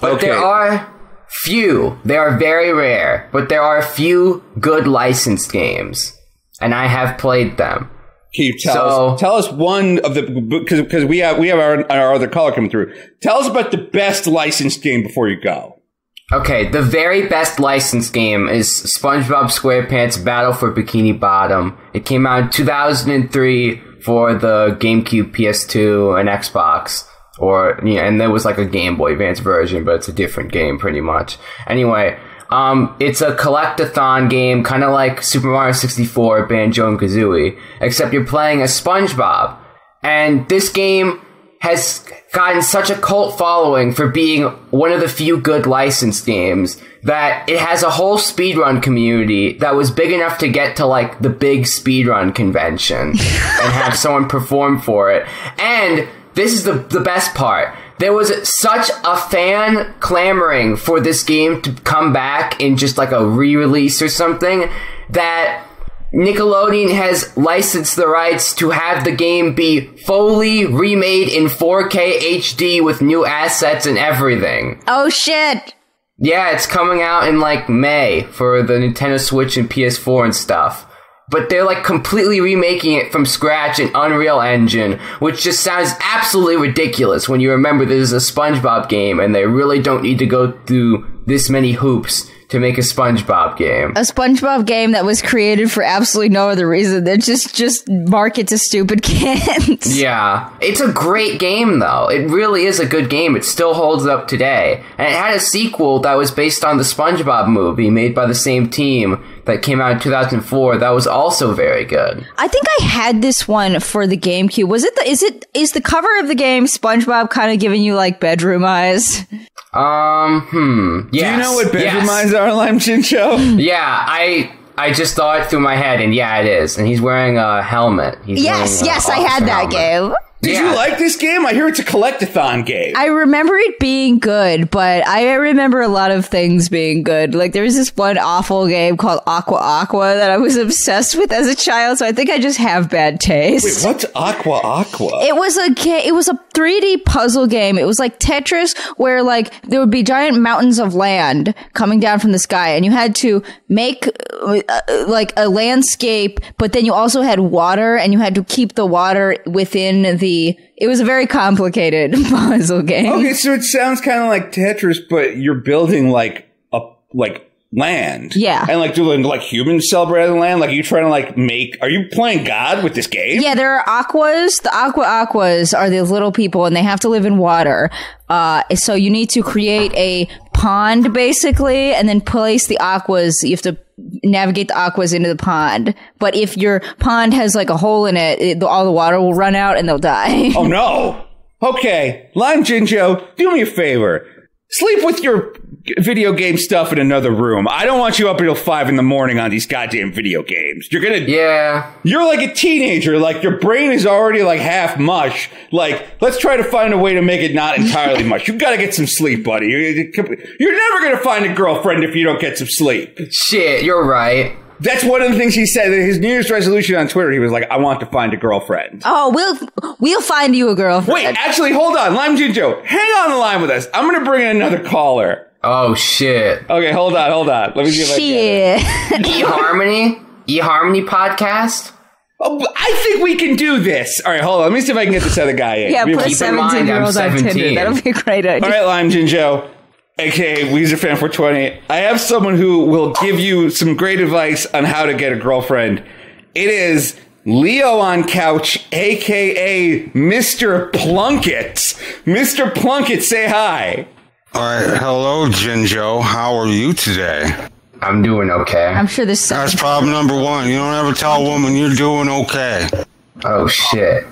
But Okay. there are few. They are very rare, but there are a few good licensed games, and I have played them. Keith, tell So- us tell us one of the because because we have we have our our other caller coming through. Tell us about the best licensed game before you go. Okay, the very best licensed game is SpongeBob SquarePants Battle for Bikini Bottom. It came out in 2003 for the GameCube, PS2, and Xbox. Or, yeah, and there was like a Game Boy Advance version, but it's a different game pretty much. Anyway, um, it's a collectathon game, kind of like Super Mario 64, Banjo and Kazooie, except you're playing as SpongeBob. And this game has gotten such a cult following for being one of the few good licensed games that it has a whole speedrun community that was big enough to get to like the big speedrun convention [laughs] and have someone perform for it. And this is the the best part. There was such a fan clamoring for this game to come back in just like a re-release or something that Nickelodeon has licensed the rights to have the game be fully remade in 4K HD with new assets and everything. oh shit! Yeah, it's coming out in like May for the Nintendo Switch and PS4 and stuff. But they're like completely remaking it from scratch in Unreal Engine, which just sounds absolutely ridiculous when you remember this is a SpongeBob game and they really don't need to go through this many hoops to make a SpongeBob game. A SpongeBob game that was created for absolutely no other reason than just just market to stupid [laughs] kids. Yeah, it's a great game though. It really is a good game. It still holds up today. And it had a sequel that was based on the SpongeBob movie made by the same team that came out in 2004 that was also very good. I think I had this one for the GameCube. Was it the is it is the cover of the game SpongeBob kind of giving you like bedroom eyes? Um, hmm. Yes. Do you know what bedroom yes. eyes are, Lime Jinjo? [laughs] Yeah, I I just thought it through my head and yeah, it is. And he's wearing a helmet. He's Yes, a yes, I had that helmet. game. Did Yeah. you like this game? I hear it's a collectathon game. I remember it being good, but I remember a lot of things being good. Like there was this one awful game called Aqua Aqua that I was [laughs] obsessed with as a child, so I think I just have bad taste. Wait, what's Aqua Aqua? It was a ga- it was a 3D puzzle game. It was like Tetris where like there would be giant mountains of land coming down from the sky and you had to make uh, uh, like a landscape, but then you also had water and you had to keep the water within the it was a very complicated [laughs] puzzle game. okay, so it sounds kind of like Tetris, but you're building like a like land. Yeah. And like, do like humans celebrate the land? Like, are you trying to like make, are you playing God with this game? Yeah, there are aquas. The aqua aquas are these little people and they have to live in water. Uh, so you need to create a pond basically and then place the aquas. You have to navigate the aquas into the pond. But if your pond has like a hole in it, it all the water will run out and they'll die. Oh no. Okay. Lime Jinjo, do me a favor. Sleep with your video game stuff in another room. I don't want you up until five in the morning on these goddamn video games. You're gonna, Yeah. you're like a teenager. Like your brain is already like half mush. Like, let's try to find a way to make it not entirely [laughs] mush. You gotta get some sleep, buddy. You're you're never gonna find a girlfriend if you don't get some sleep. Shit, you're right. That's one of the things he said. His New Year's resolution on Twitter, he was like, I want to find a girlfriend. oh, we'll we'll find you a girlfriend. Wait, actually, hold on. Lime Jinjo, hang on the line with us. I'm going to bring in another caller. Oh shit. Okay, hold on, hold on. Let me see if I can. Shit. [laughs] eHarmony? eHarmony podcast? Oh, I think we can do this. All right, hold on. Let me see if I can get this other guy in. yeah, We- put a keep in mind, 17 year I'm old on Tinder. 17. That'll be a great idea. All right, Lime Jinjo, aka Weezer Fan 420. I have someone who will give you some great advice on how to get a girlfriend. It is Leo on couch, aka Mr. Plunkett. Mr. Plunkett, say hi. All right, hello, Jinjo. How are you today? I'm doing okay. I'm sure this That's problem number one. You don't ever tell a woman you're doing okay. Oh shit.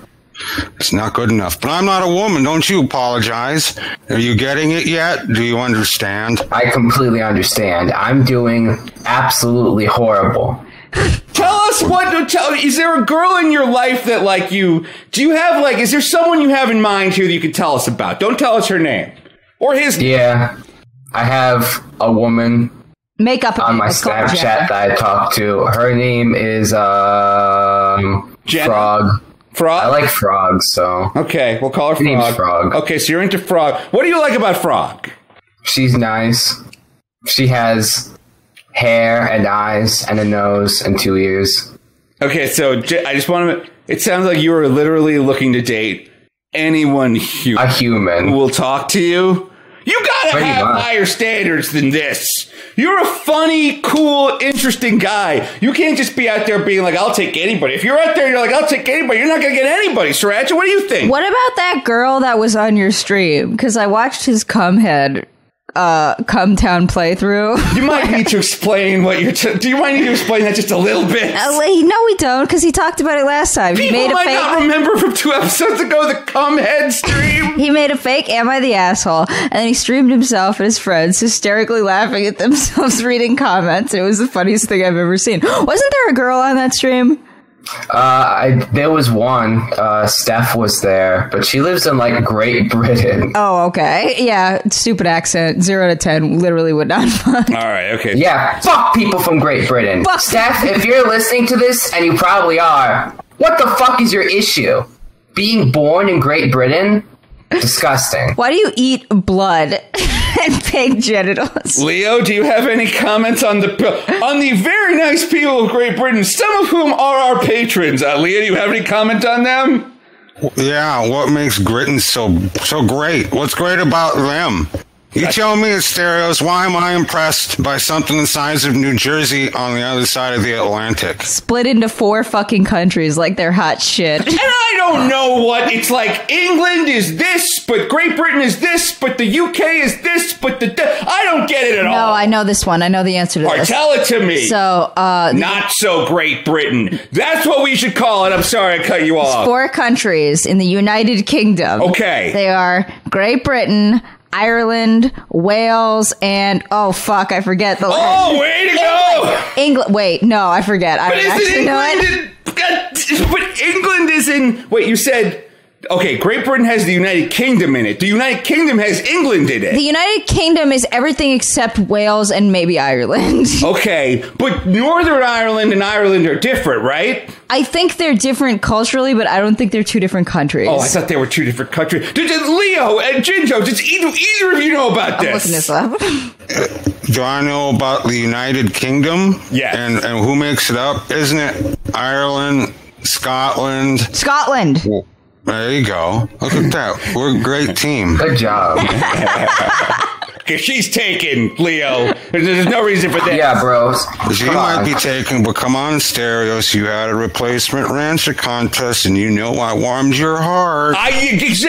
It's not good enough. But I'm not a woman. Don't you apologize. Are you getting it yet? Do you understand? I completely understand. I'm doing absolutely horrible. Tell us what. Tell, is there a girl in your life that like you? Do you have like? Is there someone you have in mind here that you could tell us about? Don't tell us her name or his. Yeah. I have a woman makeup on my Snapchat that I talk to. Her name is um Jenna? Frog. Frog. I like frogs, so Okay, we'll call her Her name's Frog. Frog. Okay, so you're into Frog. What do you like about Frog? she's nice. She has hair and eyes and a nose and two ears. Okay, so I just want to. It sounds like you are literally looking to date anyone hu- A who human. will talk to you. You gotta Pretty have much. higher standards than this. You're a funny, cool, interesting guy. You can't just be out there being like, "I'll take anybody." If you're out there, you're like, "I'll take anybody." You're not gonna get anybody, Sriracha. What do you think? What about that girl that was on your stream? Because I watched his cumhead uh come town playthrough. [laughs] You might need to [laughs] explain what you're. T- do you might need to explain that just a little bit? Uh, wait, no, we don't, because he talked about it last time. He People made a might fake. not remember from two episodes ago the cum head stream. [laughs] he made a fake "Am I the asshole?" and then he streamed himself and his friends hysterically laughing at themselves reading comments. It was the funniest thing I've ever seen. Wasn't there a girl on that stream? Uh, I, there was one. Uh, Steph was there, but she lives in like Great [laughs] Britain. Oh, okay, yeah, stupid accent. Zero to ten, literally would not [laughs] find. All right, okay. Yeah, fuck people from Great Britain. Fuck. Steph, if you're listening to this, and you probably are, what the fuck is your issue? Being born in Great Britain? Disgusting. Why do you eat blood [laughs] and pig genitals? Leo, do you have any comments on the on the very nice people of Great Britain, some of whom are our patrons? Uh, Leo, do you have any comment on them? Yeah, what makes Britain so so great? What's great about them? You tell me Asterios. Why am I impressed by something the size of New Jersey on the other side of the Atlantic? Split into four fucking countries like they're hot shit. And I don't know what it's like. England is this, but Great Britain is this, but the UK is this, but the I don't get it at No, all. No, I know this one. I know the answer to All right, this. tell it to me. So, uh, Not so Great Britain. That's what we should call it. I'm sorry I cut you off. four countries in the United Kingdom. Okay. They are Great Britain, Ireland, Wales, and oh fuck, I forget the Oh, way to go! England. Wait, no, I forget. I But isn't know England it. in, [laughs] but England is in. Wait, you said okay. Great Britain has the United Kingdom in it. The United Kingdom has England in it. The United Kingdom is everything except Wales and maybe Ireland. [laughs] okay, but Northern Ireland and Ireland are different, right? I think they're different culturally, but I don't think they're two different countries. Oh, I thought they were two different countries. Did, did Leo and Jinjo, does either, either of you know about I'm this? looking this up. [laughs] Do I know about the United Kingdom? Yes. And and who makes it up? Isn't it Ireland, Scotland? Scotland. There you go. Look at that. We're a great team. Good job. [laughs] because she's taken, Leo. There's, there's no reason for that. Yeah, bros. She Come might on. be taken, but come on, Asterios. You had a replacement rancher contest, and you know I warmed your heart. I,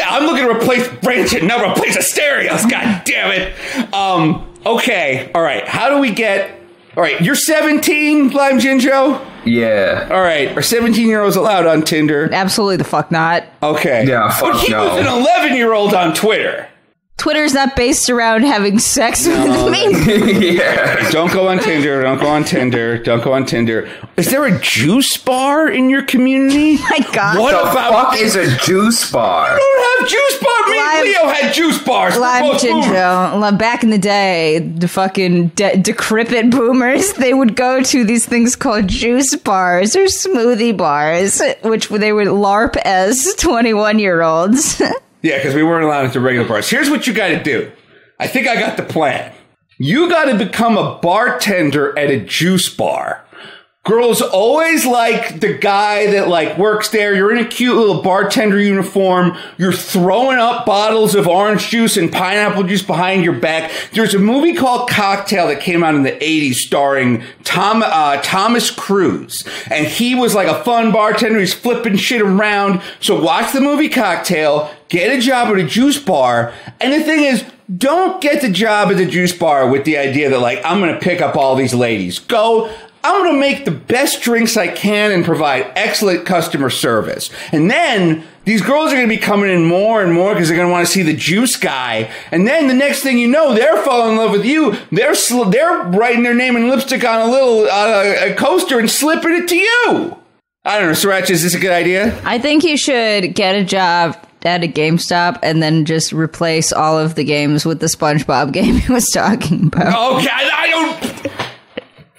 I'm looking to replace Branch, not replace Asterios. God damn it. Um. Okay. All right. How do we get? All right. You're 17, Lime Jinjo. Yeah. All right. Are 17 year olds allowed on Tinder? Absolutely the fuck not. Okay. Yeah, But fuck he no. was an 11 year old on Twitter. Twitter's not based around having sex with me. [laughs] yeah. Don't go on Tinder. Don't go on Tinder. Don't go on Tinder. Is there a juice bar in your community? [laughs] My God. What The about fuck is a juice bar? You don't have juice bar. Me Lime- and Leo had juice bars. Lime ginger. Back in the day, the fucking de- decrepit boomers, [laughs] they would go to these things called juice bars or smoothie bars, which they would LARP as [laughs] 21 year olds. [laughs] Yeah, because we weren't allowed into regular bars. Here's what you got to do. I think I got the plan. You got to become a bartender at a juice bar. Girls always like the guy that like works there. You're in a cute little bartender uniform. You're throwing up bottles of orange juice and pineapple juice behind your back. There's a movie called Cocktail that came out in the 80s starring Tom, uh, Thomas Cruise. And he was like a fun bartender. He's flipping shit around. So watch the movie Cocktail, get a job at a juice bar. And the thing is, don't get the job at the juice bar with the idea that like, I'm going to pick up all these ladies. Go, I'm going to make the best drinks I can and provide excellent customer service. And then these girls are going to be coming in more and more because they're going to want to see the juice guy. And then the next thing you know, they're falling in love with you. They're sl- they're writing their name in lipstick on a little uh, a coaster and slipping it to you. I don't know, Sriracha, is this a good idea? I think you should get a job at a GameStop and then just replace all of the games with the SpongeBob [laughs] game he was talking about. Okay, I, I don't.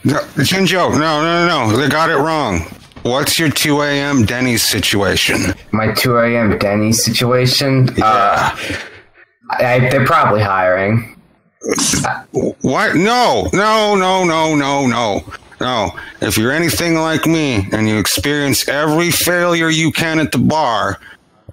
No, Jinjo, no, no, no, no. They got it wrong. What's your 2 a.m. Denny's situation? My 2 a.m. Denny's situation. Uh, I, they're probably hiring. What? No, no, no, no, no, no. No. If you're anything like me and you experience every failure you can at the bar,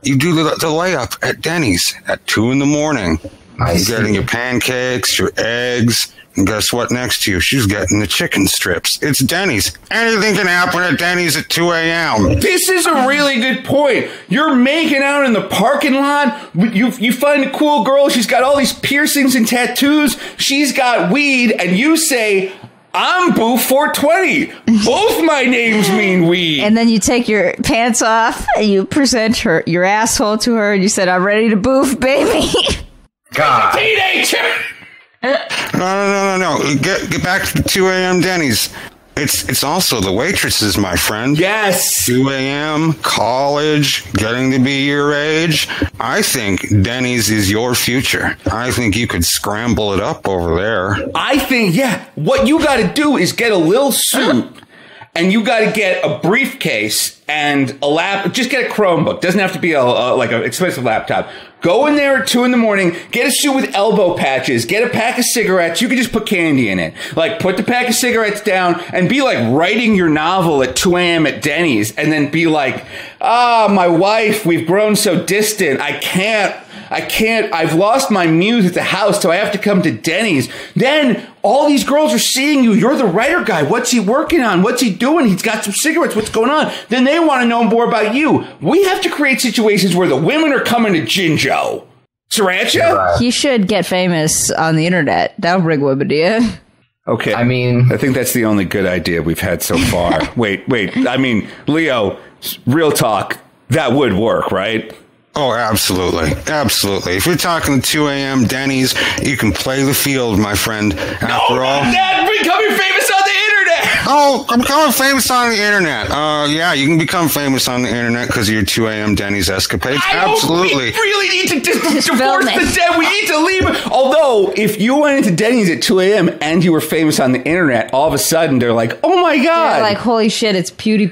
you do the, the layup at Denny's at 2 in the morning. I You're see. getting your pancakes, your eggs, and guess what next to you? She's getting the chicken strips. It's Denny's. Anything can happen at Denny's at 2 a.m. This is a really good point. You're making out in the parking lot. You you find a cool girl. She's got all these piercings and tattoos. She's got weed, and you say, "I'm Boo 420." Both my names mean weed. And then you take your pants off and you present her your asshole to her and you said, I'm ready to boof, baby. God. [laughs] Teenager. No, no, no, no, no. Get, get back to the 2 a.m. Denny's. It's, it's also the waitresses, my friend. Yes. 2 a.m., college, getting to be your age. I think Denny's is your future. I think you could scramble it up over there. I think, yeah, what you got to do is get a little suit and you got to get a briefcase and a lap. Just get a Chromebook. Doesn't have to be a, a like an expensive laptop. Go in there at two in the morning. Get a suit with elbow patches. Get a pack of cigarettes. You can just put candy in it. Like put the pack of cigarettes down and be like writing your novel at 2 a.m. at Denny's, and then be like, "Ah, my wife, we've grown so distant. I can't." I can't, I've lost my muse at the house, so I have to come to Denny's. Then all these girls are seeing you. You're the writer guy. What's he working on? What's he doing? He's got some cigarettes. What's going on? Then they want to know more about you. We have to create situations where the women are coming to Jinjo. Sriracha? you should get famous on the internet. That'll bring women to you. Okay. I mean, I think that's the only good idea we've had so far. [laughs] wait, wait. I mean, Leo, real talk, that would work, right? Oh, absolutely. Absolutely. If you're talking 2 a.m. Denny's, you can play the field, my friend. After all. Dad, becoming famous on the! Oh, I'm becoming famous on the internet. Uh, yeah, you can become famous on the internet because of your 2 a.m. Denny's escapades. I don't- Absolutely. we really need to dis- divorce the dead. We need to leave. Although, if you went into Denny's at 2 a.m. and you were famous on the internet, all of a sudden they're like, oh my God. They're like, holy shit, it's PewDiePie.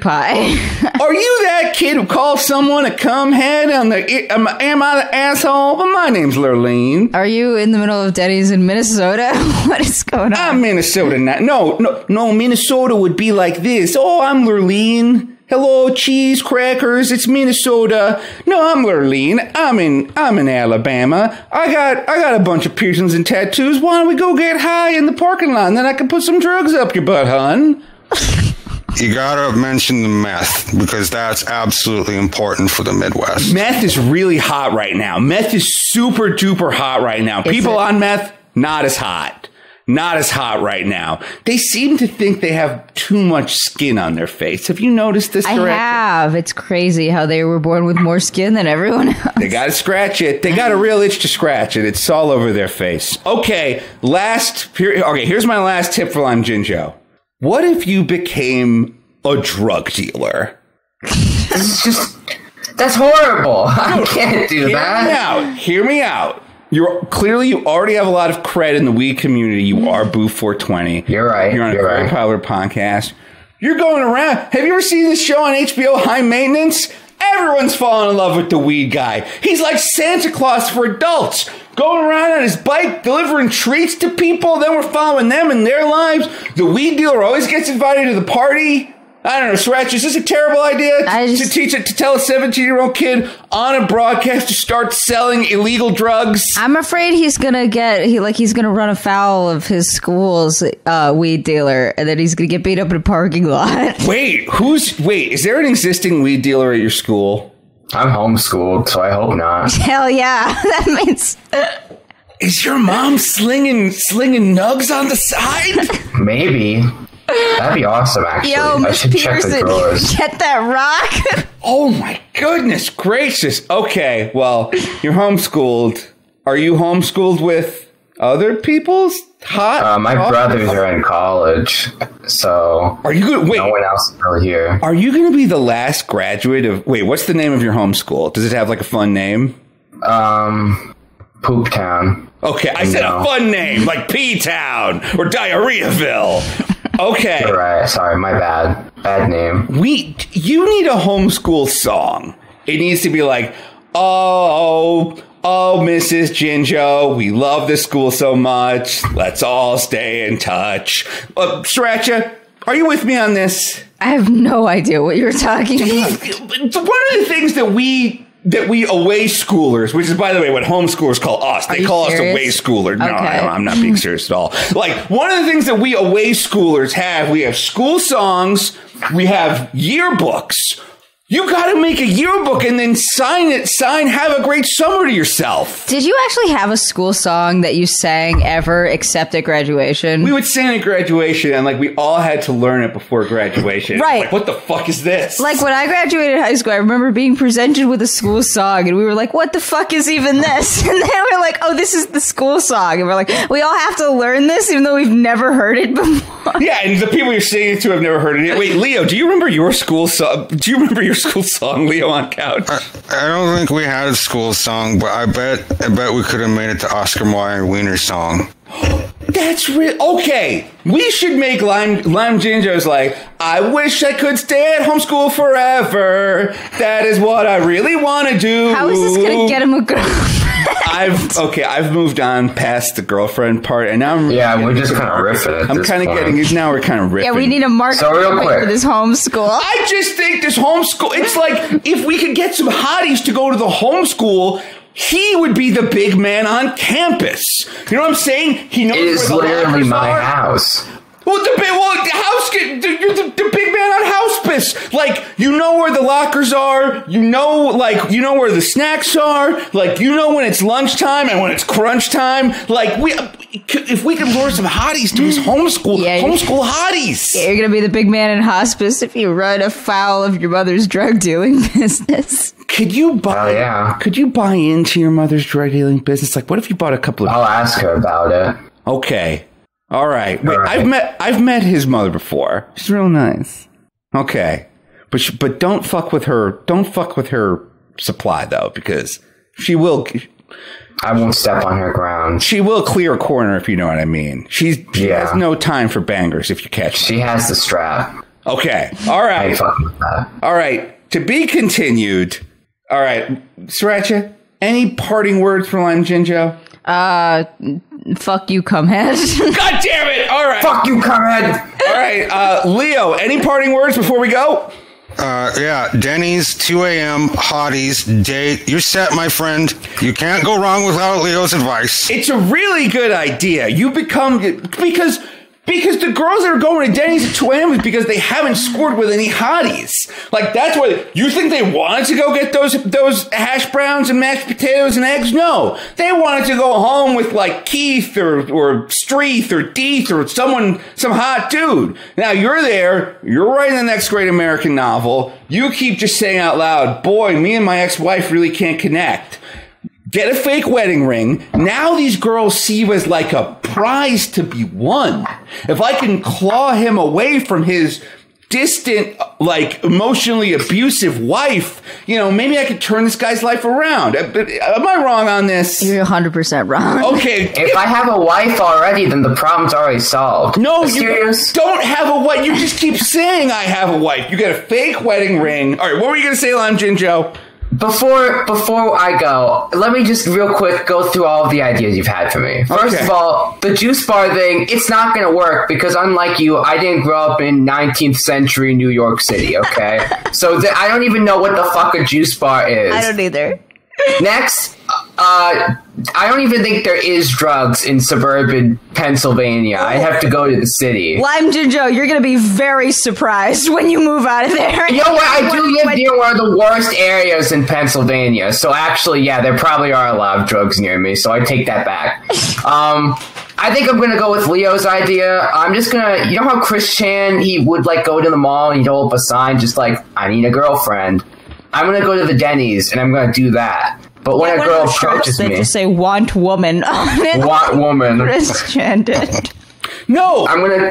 [laughs] Are you that kid who calls someone a cumhead on the, am, am I the asshole? Well, my name's Lurleen. Are you in the middle of Denny's in Minnesota? [laughs] what is going on? I'm Minnesota now. No, no, no, Minnesota would be like this. Oh, I'm Lurleen. Hello, cheese crackers. It's Minnesota. No, I'm Lurleen. I'm in I'm in Alabama. I got I got a bunch of piercings and tattoos. Why don't we go get high in the parking lot? And then I can put some drugs up your butt, hun. You gotta mention the meth because that's absolutely important for the Midwest. Meth is really hot right now. Meth is super duper hot right now. People it? on meth, not as hot. Not as hot right now. They seem to think they have too much skin on their face. Have you noticed this? I have. It's crazy how they were born with more skin than everyone else. They got to scratch it. They got a real itch to scratch it. It's all over their face. Okay, last. Here, okay, here's my last tip for Lime Jinjo. What if you became a drug dealer? It's just that's horrible. I can't do Hear me that. out. Hear me out. You're clearly you already have a lot of cred in the weed community. You are Boo 420. You're right. You're on a You're very right. popular podcast. You're going around. Have you ever seen this show on HBO, High Maintenance? Everyone's falling in love with the weed guy. He's like Santa Claus for adults, going around on his bike, delivering treats to people. Then we're following them in their lives. The weed dealer always gets invited to the party. I don't know, Scratch. Is this a terrible idea I to just- teach it to tell a 17 year old kid on a broadcast to start selling illegal drugs? I'm afraid he's gonna get he like he's gonna run afoul of his school's uh, weed dealer, and then he's gonna get beat up in a parking lot. [laughs] Wait, who's wait? Is there an existing weed dealer at your school? I'm homeschooled, so I hope not. [laughs] Hell yeah, [laughs] that means Is your mom slinging slinging nugs on the side? Maybe that'd be awesome. Actually, yo, Miss should check the Pearson, drawers. [laughs] get that rock. oh my goodness gracious! Okay, well you're homeschooled. Are you homeschooled with other people's hot? Uh, my hot- brothers are in college, so Are you good? Wait, no one else is really here. are you going to be the last graduate of? Wait, what's the name of your homeschool? Does it have like a fun name? Um, Poop Town. Okay, I said a fun name like P Town or Diarrheaville. Okay. All right, sorry, my bad. Bad name. we you need a homeschool song. It needs to be like, oh, oh, Mrs. Jinjo, we love this school so much. Let's all stay in touch. Uh, Sriracha, are you with me on this? I have no idea what you're talking about. One of the things that we that we away schoolers, which is by the way what homeschoolers call us, they call us away schooler. No, Okay. I, I'm not being [laughs] serious at all. Like one of the things that we away schoolers have, we have school songs, we have yearbooks. You got to make a yearbook and then sign it. Sign "Have a great summer" to yourself. Did you actually have a school song that you sang ever except at graduation? We would sing at graduation, and like we all had to learn it before graduation. Right. Like, what the fuck is this? like when I graduated high school, I remember being presented with a school song, and we were like, "What the fuck is even this?" [laughs] And then we're like, "Oh, this is the school song," and we're like, "We all have to learn this, even though we've never heard it [laughs] before." Yeah, and the people you're singing it to have never heard it. Wait, Leo, do you remember your school song? Do you remember your school song, Leo on couch? I don't think we had a school song, but I bet I bet we could have made it to Oscar Mayer Wiener song. [gasps] That's real. Okay, we should make Lime Lime Ginger's like, I wish I could stay at home school forever. That is what I really want to do. How is this gonna get him a girlfriend? I've okay. I've moved on past the girlfriend part, and now I'm Yeah, we're just kind of riffing at I'm kind of point. getting now. We're kind of riffing. yeah, we need a market So real quick. for this homeschool. I just think this homeschool, it's like if we could get some hotties to go to the homeschool, he would be the big man on campus. You know what I'm saying? He knows It is where the literally my are. house. Well, the big, well, the house, get- the- you're the, the big man on hospice. Like, you know where the lockers are. You know, like, you know where the snacks are. Like, you know when it's lunchtime and when it's crunch time. Like, we, if we could lure some hotties to his homeschool, Yeah. homeschool hotties. Yeah, You're gonna be the big man in hospice if you run afoul of your mother's drug dealing [laughs] business. Could you buy? Oh, yeah. Could you buy into your mother's drug dealing business? Like, what if you bought a couple of? I'll ask her about it. Okay, all right. Wait, All right. I've met I've met his mother before. She's real nice. Okay, but sh but don't fuck with her. Don't fuck with her supply though, because she will I won't step on her ground. she will clear a corner if you know what I mean. She's she Yeah. has no time for bangers if you catch. She has the strap. Okay, All right. I ain't with that. All right. To be continued. All right, Sriracha. Any parting words for Lime Jinjo? Uh, fuck you, cumhead. [laughs] God damn it! All right. Fuck you, Conrad! All right, uh, Leo. Any parting words before we go? Uh, yeah, Denny's, 2 a.m., hotties, date. You're set, my friend. You can't go wrong without Leo's advice. It's a really good idea. You become because because the girls that are going to Denny's at 2 a.m. is because they haven't scored with any hotties. Like that's why you think they wanted to go get those those hash browns and mashed potatoes and eggs? No, they wanted to go home with like Keith or or Streeth or Deeth or someone some hot dude. Now you're there. You're writing the next great American novel. You keep just saying out loud, "Boy, me and my ex-wife really can't connect." Get a fake wedding ring. Now these girls see you as like a prize to be won. If I can claw him away from his distant, like emotionally abusive wife, you know, maybe I could turn this guy's life around. Uh, But am I wrong on this? You're 100% wrong. Okay. If I have a wife already, then the problem's already solved. No, you Mysterious? don't have a wife. You just keep saying I have a wife. You get a fake wedding ring. All right, what were you going to say, Lime Jinjo? Before before I go, let me just real quick go through all of the ideas you've had for me. First Okay. of all, the juice bar thing, it's not going to work because unlike you, I didn't grow up in 19th century New York City, okay? [laughs] so th- I don't even know what the fuck a juice bar is. I don't either. Next, uh, I don't even think there is drugs in suburban Pennsylvania. I have to go to the city. Lime Jinjo, you're going to be very surprised when you move out of there. You know what? I do live near one of the worst areas in Pennsylvania. So actually, yeah, there probably are a lot of drugs near me. So I take that back. [laughs] Um, I think I'm gonna go with Leo's idea. I'm just gonna, you know how Chris Chan he would like go to the mall and he'd hold up a sign just like I need a girlfriend. I'm gonna go to the Denny's and I'm gonna do that. But when a girl those shirts approaches that me, just say "want woman" [laughs] on it. want woman, [laughs] Chris No, I'm gonna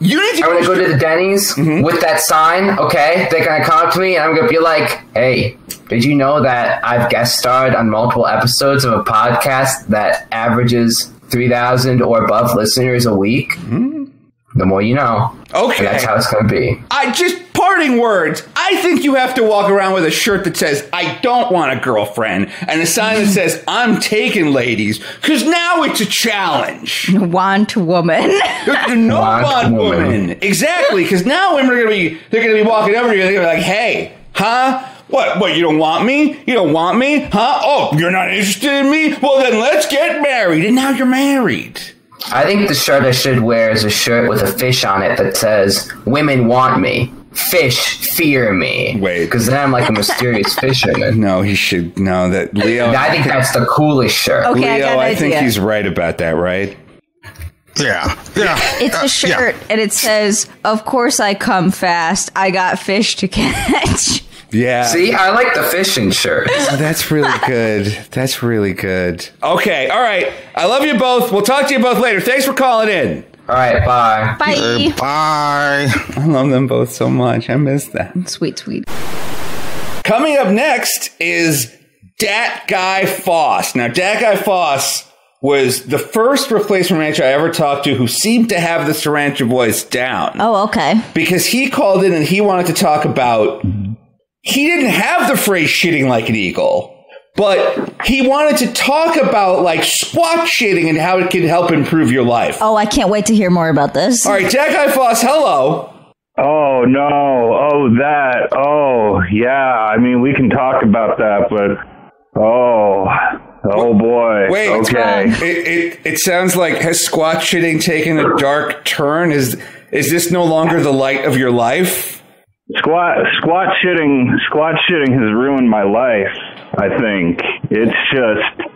you need to. I'm gonna go to the [laughs] Denny's mm-hmm. with that sign, okay? They're gonna come up to me and I'm gonna be like, hey, did you know that I've guest starred on multiple episodes of a podcast that averages 3,000 or above listeners a week? Mm-hmm. The more you know. Okay. And that's how it's gonna be. I just parting words. I think you have to walk around with a shirt that says "I don't want a girlfriend" and a sign that says "I'm taking ladies," because now it's a challenge. Want woman. no Want want woman. woman. Exactly, because now women are gonna be they're gonna be walking over to you. They're gonna be like, "Hey, huh." What? What? You don't want me? You don't want me? Huh? Oh, you're not interested in me? Well, then let's get married. And now you're married. I think the shirt I should wear is a shirt with a fish on it that says, Women want me. Fish fear me. Wait. Because then I'm like a [laughs] mysterious fisherman. No, he should know that Leo. I think that's the coolest shirt. Okay, I Leo, got an I think he's right about that, right? Yeah, yeah. It's uh, a shirt, and it says, "Of course I come fast. I got fish to catch." [laughs] Yeah. See, I like the fishing shirt. Oh, that's really good. That's really good. Okay, all right. I love you both. We'll talk to you both later. Thanks for calling in. All right, bye. Bye. Uh, bye. I love them both so much. I miss them. Sweet, sweet. Coming up next is Dat Guy Foss. Now, Dat Guy Foss was the first replacement rancher I ever talked to who seemed to have the Sirancha voice down. Oh, okay. because he called in and he wanted to talk about he didn't have the phrase shitting like an eagle but he wanted to talk about like squat shitting and how it can help improve your life Oh, I can't wait to hear more about this. all right jack guy foss hello Oh no! Oh that! Oh yeah! I mean, we can talk about that, but oh, oh boy. wait Okay. it, it, it sounds like has squat shitting taken a dark turn is is this no longer the light of your life Squat squat shitting squat shitting has ruined my life. I think it's just.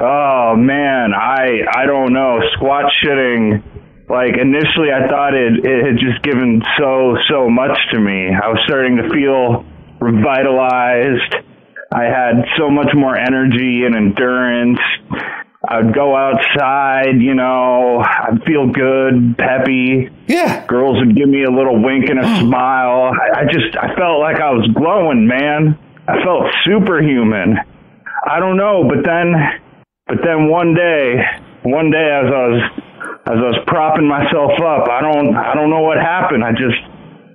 Oh man, I I don't know. Squat shitting. Like initially, I thought it it had just given so so much to me. I was starting to feel revitalized. I had so much more energy and endurance. I'd go outside, you know, I'd feel good, peppy. yeah Girls would give me a little wink and a [gasps] smile. I, I just, I felt like I was glowing, man. I felt superhuman. I don't know, but then, but then one day, one day as I was, as I was propping myself up, I don't, I don't know what happened. I just,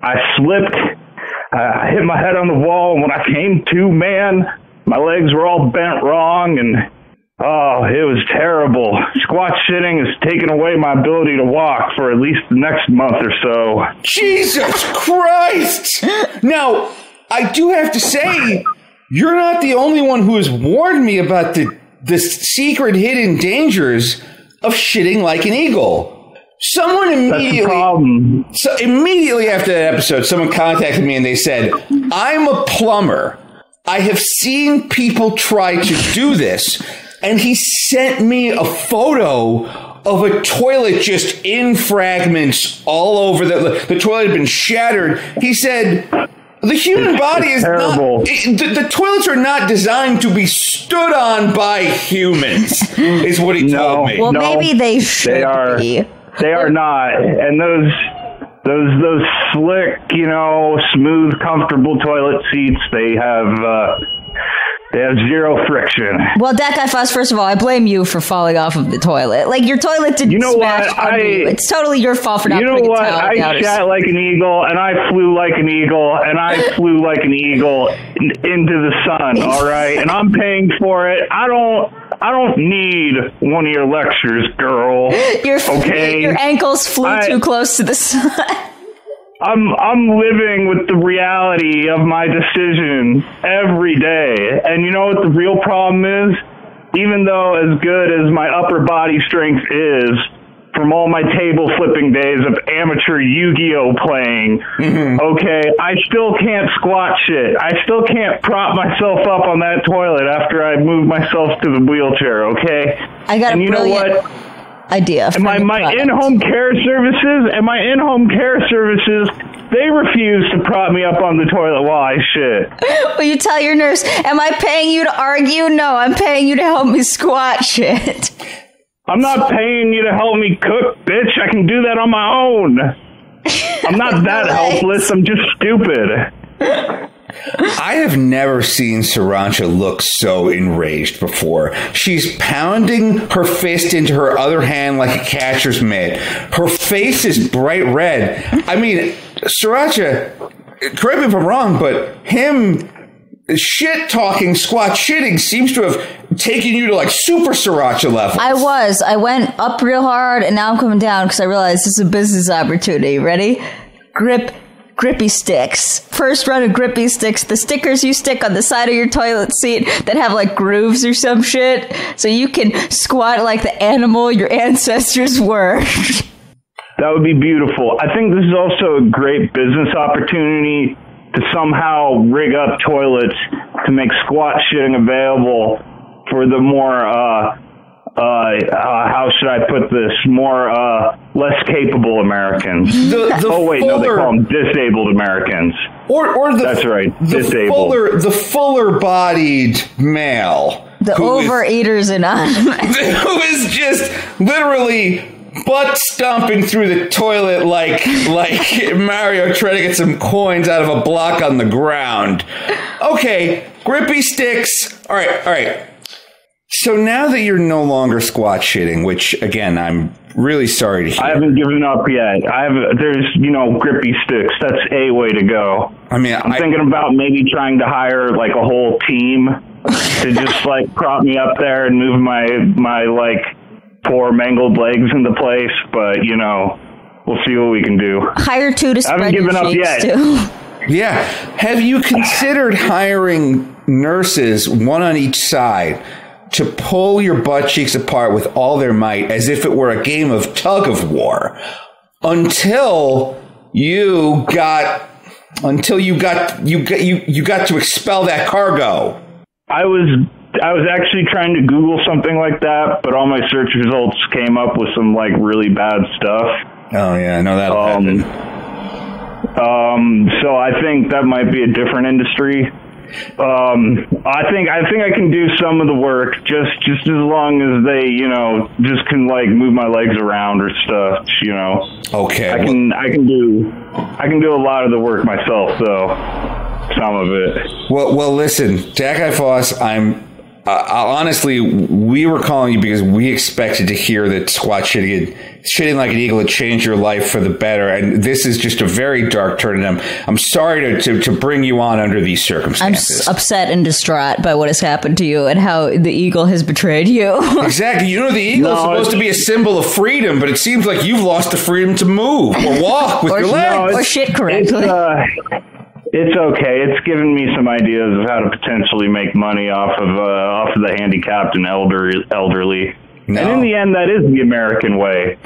I slipped. I hit my head on the wall, and when I came to, man, my legs were all bent wrong, and Oh, it was terrible. Squat sitting has taken away my ability to walk for at least the next month or so. Jesus Christ! Now, I do have to say, you're not the only one who has warned me about the the secret hidden dangers of shitting like an eagle. Someone immediately. So immediately after that episode, someone contacted me and they said, I'm a plumber. I have seen people try to do this. And he sent me a photo of a toilet just in fragments all over the, the toilet had been shattered. He said, the human It's- body it's is terrible. not, it- the, the toilets are not designed to be stood on by humans, is what he No. told me. Well, No, maybe they should They are. be. They are not. And those those those slick, you know, smooth, comfortable toilet seats. They have uh, they have zero friction. Well, that guy Foss, first of all, I blame you for falling off of the toilet. Like your toilet didn't You know smash what? I- you. It's totally your fault for not You know what? I shat like an eagle, and I flew like an eagle, and I [laughs] flew like an eagle in, into the sun. [laughs] All right, and I'm paying for it. I don't. I don't need one of your lectures, girl. [laughs] Your, Okay. your ankles flew I- too close to the sun. I'm I'm living with the reality of my decision every day. And you know what the real problem is? Even though as good as my upper body strength is from all my table flipping days of amateur Yu-Gi-Oh playing, mm-hmm. okay, I still can't squat shit. I still can't prop myself up on that toilet after I move myself to the wheelchair, okay? I got and a you know what? Idea. And my, my in-home care services and my in-home care services, they refuse to prop me up on the toilet while I shit. Will you tell your nurse, am I paying you to argue? No, I'm paying you to help me squat shit. I'm not paying you to help me cook, bitch. I can do that on my own. I'm not [laughs] that Right. helpless. I'm just stupid. I have never seen Sriracha look so enraged before. She's pounding her fist into her other hand like a catcher's mitt. Her face is bright red. I mean, Sriracha, correct me if I'm wrong, but him shit talking, squat shitting seems to have taken you to like super Sriracha level. I was. I went up real hard and now I'm coming down because I realized this is a business opportunity. Ready? Grip. Grippy sticks. First run of grippy sticks. The stickers you stick on the side of your toilet seat that have like grooves or some shit. So you can squat like the animal your ancestors were. [laughs] That would be beautiful. I think this is also a great business opportunity to somehow rig up toilets to make squat shitting available for the more uh uh, uh how should I put this? More uh less capable Americans. the, the oh wait, no, they call them disabled Americans. or, or the, That's right, the disabled. fuller, the fuller bodied male. The who is- overeaters anonymous. [laughs] who is just literally butt stomping through the toilet like like Mario trying to get some coins out of a block on the ground. Okay, grippy sticks. All right, all right. So now that you're no longer squat shitting, which again I'm really sorry to hear. I haven't given up yet. I have there's you know grippy sticks. That's a way to go. I mean, I'm I, thinking about maybe trying to hire like a whole team to just [laughs] like prop me up there and move my my like poor mangled legs into place. But you know, we'll see what we can do. Hire two to i haven't spread your given up yet. too. yeah. Have you considered hiring nurses, one on each side? To pull your butt cheeks apart with all their might as if it were a game of tug of war until you got until you got you got you, you got to expel that cargo. I was I was actually trying to Google something like that, but all my search results came up with some like really bad stuff. Oh yeah, no that'll Um, um, so I think that might be a different industry. Um, I think I think I can do some of the work just just as long as they you know just can like move my legs around or stuff. You know, Okay. I can I can do I can do a lot of the work myself though. Some of it. Well, well, listen, Jack I. Foss, I'm uh, honestly, we were calling you because we expected to hear that squat shitting, shitting like an eagle had changed your life for the better. And this is just a very dark turn. And I'm, I'm sorry to, to, to bring you on under these circumstances. I'm s- upset and distraught by what has happened to you and how the eagle has betrayed you. [laughs] Exactly. You know, the eagle is No, supposed to be a symbol of freedom, but it seems like you've lost the freedom to move or walk with Or- your no, legs. or shit It's correctly. It's okay. It's given me some ideas of how to potentially make money off of uh, off of the handicapped and elder elderly. No. And in the end, that is the American way.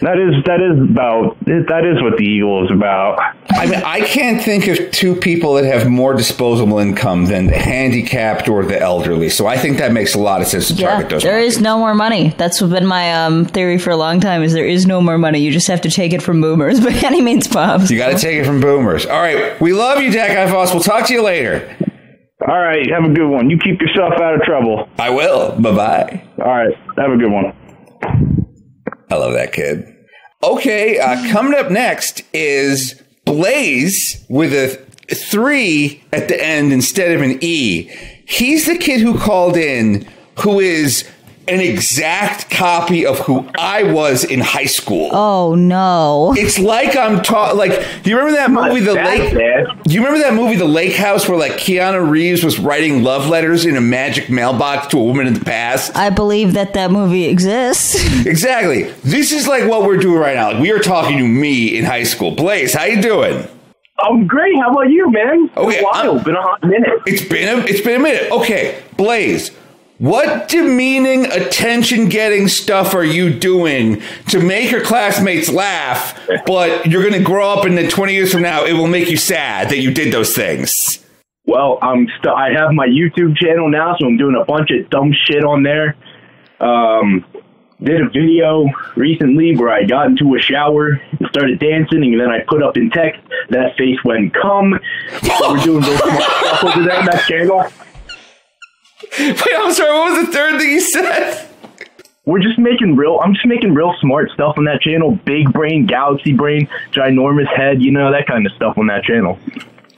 That is that is about that is what the eagle is about. I mean, I can't think of two people that have more disposable income than the handicapped or the elderly. So I think that makes a lot of sense to yeah, target those. there is markets. no more money. That's been my um, theory for a long time. Is there is no more money. You just have to take it from boomers [laughs] by any means possible. You got to take it from boomers. All right, we love you, Dak Guy Foss. We'll talk to you later. All right, have a good one. You keep yourself out of trouble. I will. Bye bye. All right, have a good one. I love that kid. Okay, uh, coming up next is Blaze with a three at the end instead of an E. He's the kid who called in who is an exact copy of who I was in high school. Oh no! It's like I'm taught. Like, do you remember that movie, The Lake? bad. Do you remember that movie, The Lake House, where like Keanu Reeves was writing love letters in a magic mailbox to a woman in the past? I believe that that movie exists. [laughs] Exactly. This is like what we're doing right now. Like, we are talking to me in high school. Blaze, how you doing? I'm great. How about you, man? Okay, Been a while. I'm- Been a hot minute. It's been a it's been a minute. Okay, Blaze. What demeaning, attention getting stuff are you doing to make your classmates laugh, but you're going to grow up and then 20 years from now, it will make you sad that you did those things? Well, I'm st- I have my YouTube channel now, so I'm doing a bunch of dumb shit on there. Um, did a video recently where I got into a shower and started dancing, and then I put up in text that face went cum. So we're doing smart stuff over there on that channel. [laughs] Wait, I'm sorry, what was the third thing you said? We're just making real. I'm just making real smart stuff on that channel. Big brain, galaxy brain, ginormous head. You know that kind of stuff on that channel.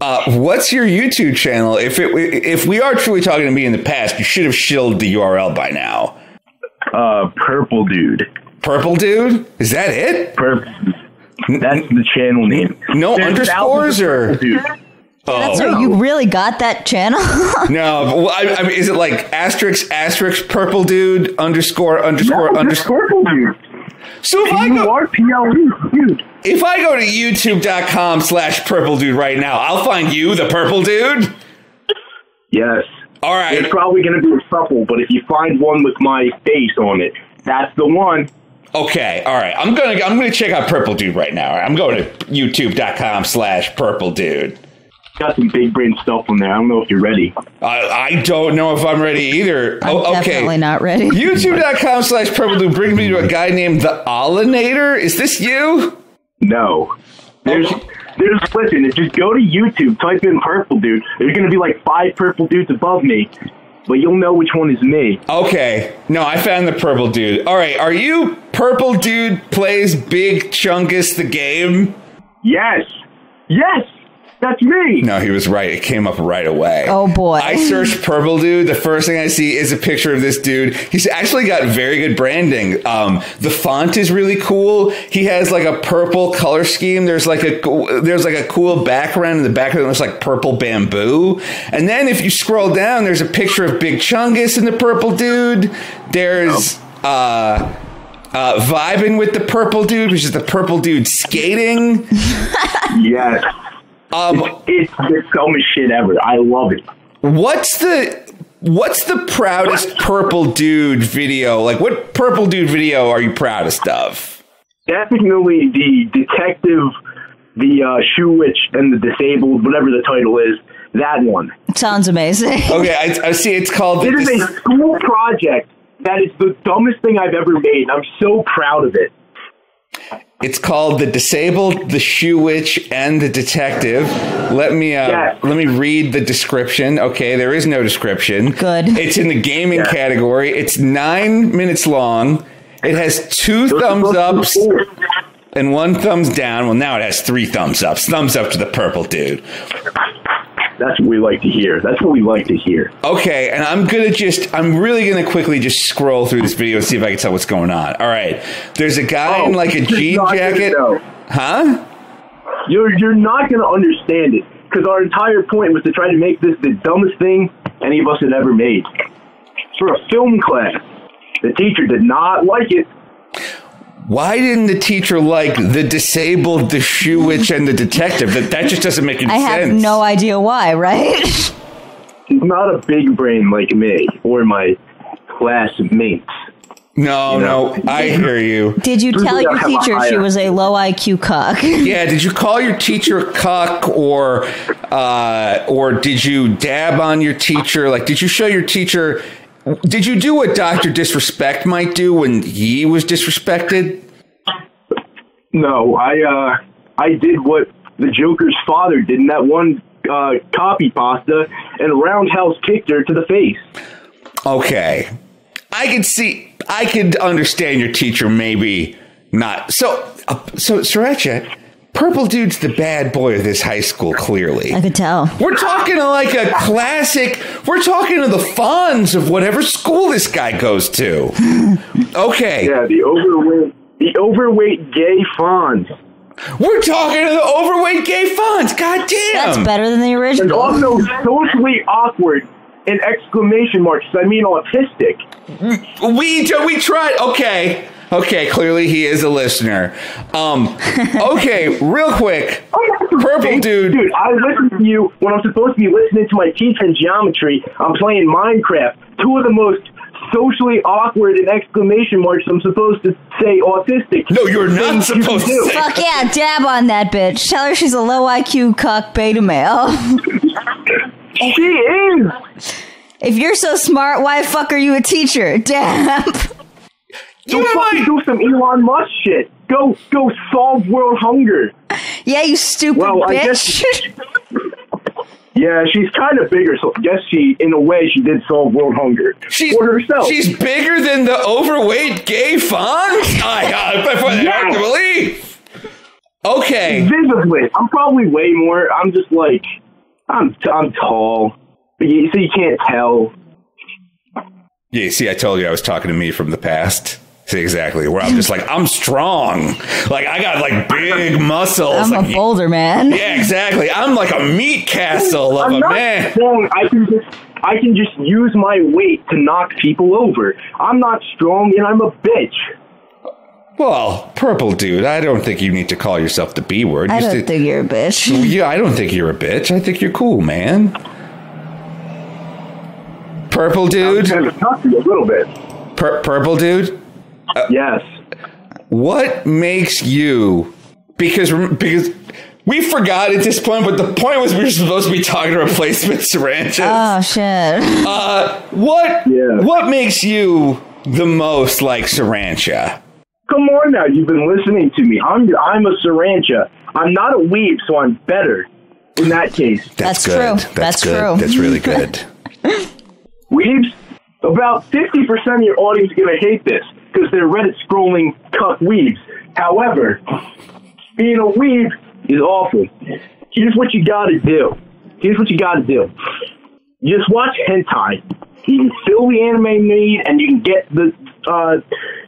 Uh, what's your YouTube channel? If it if we are truly talking to me in the past, you should have shilled the URL by now. Uh, purple dude. Purple dude, is that it? Purple. That's the channel name. No There's underscores or Dude. Oh So you really got that channel? [laughs] no? but, well, I, I mean, is it like asterisk asterisk purple dude underscore underscore No, underscore? Purple dude. So if I go PLE, dude. if I go to YouTube.com slash purple dude right now, I'll find you, the purple dude. Yes. All right. It's probably going to be a couple, but if you find one with my face on it, that's the one. okay, all right. I'm gonna I'm gonna check out purple dude right now. All right, I'm going to YouTube.com slash purple dude. Got some big brain stuff on there. I don't know if you're ready. I, I don't know if I'm ready either. I'm oh, okay. definitely not ready. [laughs] YouTube.com slash purple dude brings me to a guy named the Allinator. Is this you? No. There's, there's, listen, if just go to YouTube, type in purple dude. There's going to be like five purple dudes above me, but you'll know which one is me. Okay. No, I found the purple dude. All right. Are you purple dude plays Big Chungus the game? Yes. Yes. That's me. No, he was right. It came up right away. Oh, boy. I searched purple dude. The first thing I see is a picture of this dude. He's actually got very good branding. Um, the font is really cool. He has like a purple color scheme. There's like a there's like a cool background in the background. Looks like purple bamboo. And then if you scroll down, there's a picture of Big Chungus and the purple dude. There's uh, uh, vibing with the purple dude, which is the purple dude skating. [laughs] Yes. Um, It's the dumbest shit ever. I love it. What's the what's the proudest purple dude video? Like what purple dude video are you proudest of? Definitely the detective, the uh, shoe witch, and the disabled, whatever the title is. That one. Sounds amazing. [laughs] Okay, I, I see it's called It is the, a school project that is the dumbest thing I've ever made. I'm so proud of it. It's called the disabled, the shoe witch, and the detective. Let me uh, Yes. let me read the description. Okay, there is no description. Good. It's in the gaming Yeah. category. It's nine minutes long. It has two thumbs are ups and one thumbs down. Well, now it has three thumbs ups. Thumbs up to the purple dude. That's what we like to hear. That's what we like to hear. Okay, and I'm gonna just, I'm really gonna quickly just scroll through this video and see if I can tell what's going on. All right, there's a guy in oh, like a jean jacket, huh? You're you're not gonna understand it because our entire point was to try to make this the dumbest thing any of us had ever made. For a film class, the teacher did not like it. Why didn't the teacher like the disabled, the shoe witch, and the detective? That that just doesn't make any I have no idea why, right? He's not a big brain like me or my classmates. No, You know? no, I hear you. Did you tell your teacher she was a low IQ cuck? [laughs] Yeah, did you call your teacher a cuck or uh, or did you dab on your teacher? Like, did you show your teacher? Did you do what Doctor Disrespect might do when he was disrespected? No, I uh I did what the Joker's father did in that one uh, copy pasta and roundhouse kicked her to the face. Okay, I could see, I could understand your teacher maybe not. So, uh, so Sriracha, Purple Dude's the bad boy of this high school. Clearly, I could tell. We're talking to like a classic. We're talking to the fawns of whatever school this guy goes to. [laughs] Okay. Yeah, the overweight the overweight gay fawns. We're talking to the overweight gay fawns. God damn. That's better than the original. And original. also socially awkward in exclamation marks. I mean autistic. We we tried. Okay. Okay, clearly he is a listener. Um [laughs] okay, real quick. Purple dude. Dude, I listen to you when I'm supposed to be listening to my teacher in geometry. I'm playing Minecraft. Two of the most socially awkward and exclamation marks I'm supposed to say autistic. No, you're not things you supposed to say- Fuck yeah, dab on that bitch. Tell her she's a low IQ cuck beta male. [laughs] She is. if you're so smart, why the fuck are you a teacher? Dab. Go You fucking might- do some Elon Musk shit. Go go solve world hunger. yeah, you stupid Well, I bitch. Yeah, she's kind of bigger, so I guess she, in a way, she did solve world hunger She's, for herself. she's bigger than the overweight gay fawns? I, I, I find that hard to believe. Okay. visibly. I'm probably way more. I'm just like, I'm I'm tall, but you, so you can't tell. Yeah, see, I told you I was talking to me from the past. See, exactly. Where I'm just like, I'm strong. Like, I got like big [laughs] muscles. I'm a like, boulder man. [laughs] yeah, exactly. I'm like a meat castle of I'm a not man. strong. I can just I can just use my weight to knock people over. I'm not strong, and I'm a bitch. Well, purple dude, I don't think you need to call yourself the B word. I You don't st- think you're a bitch. yeah, I don't think you're a bitch. I think you're cool, man. Purple dude, Kind of toughy a little bit. Pur- purple dude. Yes. What makes you? Because because we forgot at this point, but the point was we were supposed to be talking to replacement syringes. [laughs] Oh shit. Uh, what Yeah. what makes you the most like Sirancha? Come on now, you've been listening to me. I'm I'm a Sirancha. I'm not a weeb, so I'm better. In that case, That's good. true. That's, That's good. true. That's really good. [laughs] weebs. About fifty percent of your audience is gonna hate this because they're Reddit scrolling cuck weebs. However, being a weeb is awful. Here's what you gotta do. Here's what you gotta do. You just watch hentai. You can fill the anime need, and you can get the uh,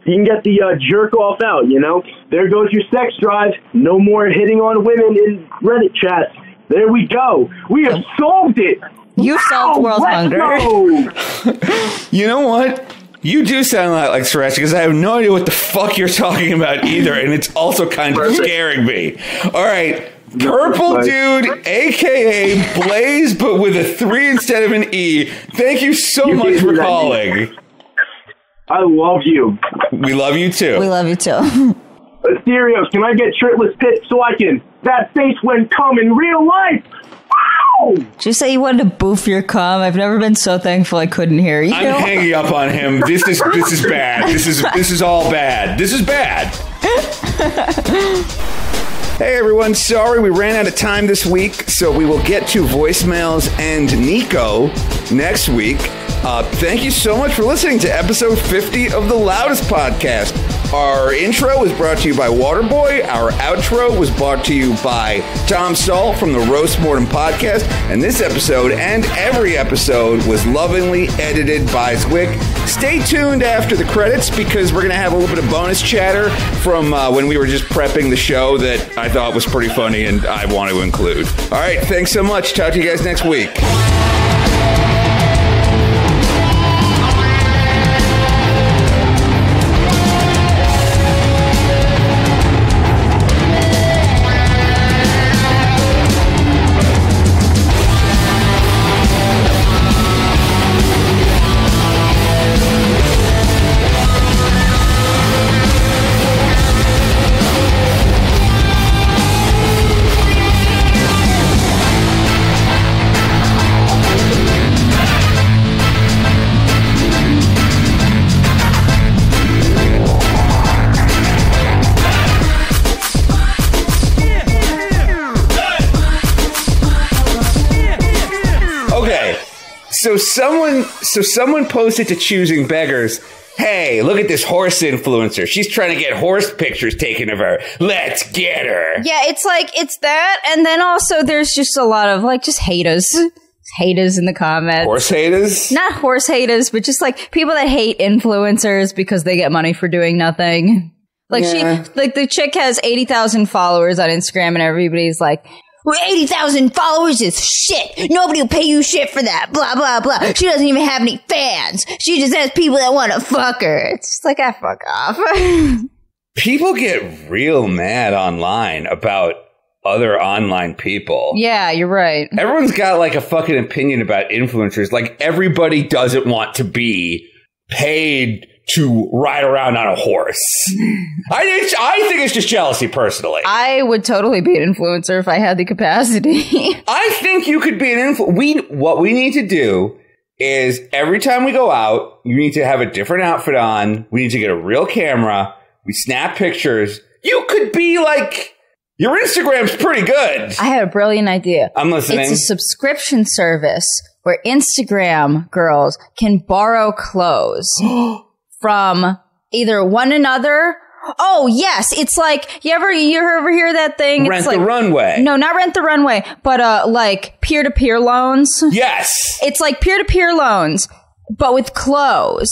you can get the uh, jerk off out. You know, there goes your sex drive. No more hitting on women in Reddit chats. There we go. We have solved it. You solved world hunger. go. [laughs] You know what? You do sound a lot like Sirancha because I have no idea what the fuck you're talking about either, and it's also kind of scaring me. All right. Purple Dude, aka Blaze, but with a three instead of an E. Thank you so You much for calling. I love you. We love you too. We love you too. Uh, Asterios, can I get shirtless pics so I can that face when come in real life? Wow! Did you say you wanted to boof your cum? I've never been so thankful I couldn't hear you. I'm hanging up on him. This is this is bad. This is this is all bad. This is bad. Hey everyone, sorry we ran out of time this week, so we will get to voicemails and Nico next week. Uh, thank you so much for listening to episode 50 of the Loudest Podcast. Our intro was brought to you by Waterboy. Our outro was brought to you by Tom Stahl from the Roast Mortem Podcast. And this episode and every episode was lovingly edited by Zwick. Stay tuned after the credits because we're going to have a little bit of bonus chatter from uh, when we were just prepping the show that I thought was pretty funny and I want to include. All right, thanks so much. Talk to you guys next week. So someone posted to choosing beggars, hey, look at this horse influencer. She's trying to get horse pictures taken of her. Let's get her. Yeah, it's like it's that, and then also there's just a lot of like just haters, haters in the comments. Horse haters? Not horse haters, but just like people that hate influencers because they get money for doing nothing. Like Yeah. she, like the chick has eighty thousand followers on Instagram, and everybody's like. Well, 80,000 followers is shit. Nobody will pay you shit for that. Blah, blah, blah. She doesn't even have any fans. She just has people that want to fuck her. It's just like, I fuck off. [laughs] People get real mad online about other online people. yeah, you're right. Everyone's got like a fucking opinion about influencers. Like everybody doesn't want to be paid to ride around on a horse. [laughs] I, I think it's just jealousy personally. I would totally be an influencer if I had the capacity. [laughs] I think you could be an influencer. We what we need to do is every time we go out, you need to have a different outfit on. We need to get a real camera. We snap pictures. You could be like your Instagram's pretty good. I had a brilliant idea. I'm listening. It's a subscription service where Instagram girls can borrow clothes [gasps] [gasps] from either one another. Oh yes, it's like you ever you ever hear that thing? Rent it's like, the runway. No, not rent the runway, but uh, like peer to peer loans. Yes. It's like peer to peer loans, but with clothes.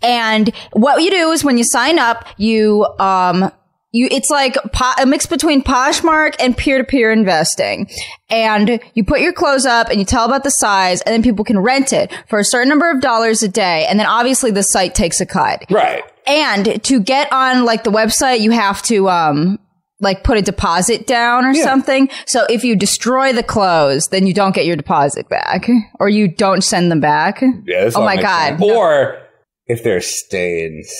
And what you do is when you sign up, you um you it's like po- a mix between Poshmark and peer to peer investing. And you put your clothes up and you tell about the size, and then people can rent it for a certain number of dollars a day. And then obviously the site takes a cut. Right. And to get on like the website, you have to um like put a deposit down or Yeah. something. So if you destroy the clothes, then you don't get your deposit back, or you don't send them back. Yeah. Oh my God. Or if there's stains.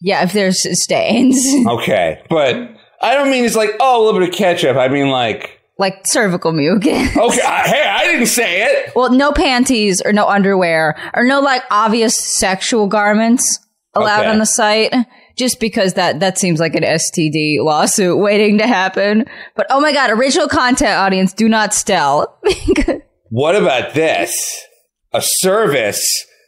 Yeah, if there's stains, [laughs] Okay. But I don't mean it's like oh a little bit of ketchup. I mean like like cervical mucus. [laughs] okay. I, hey, I didn't say it. Well, no panties or no underwear or no like obvious sexual garments allowed Okay. on the site. Just because that that seems like an STD lawsuit [laughs] waiting to happen. But oh my god, original content audience, do not steal. What about this? A service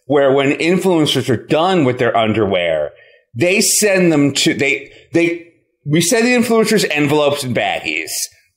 where when influencers are done with their underwear, they send them to they they we send the influencers envelopes and baggies,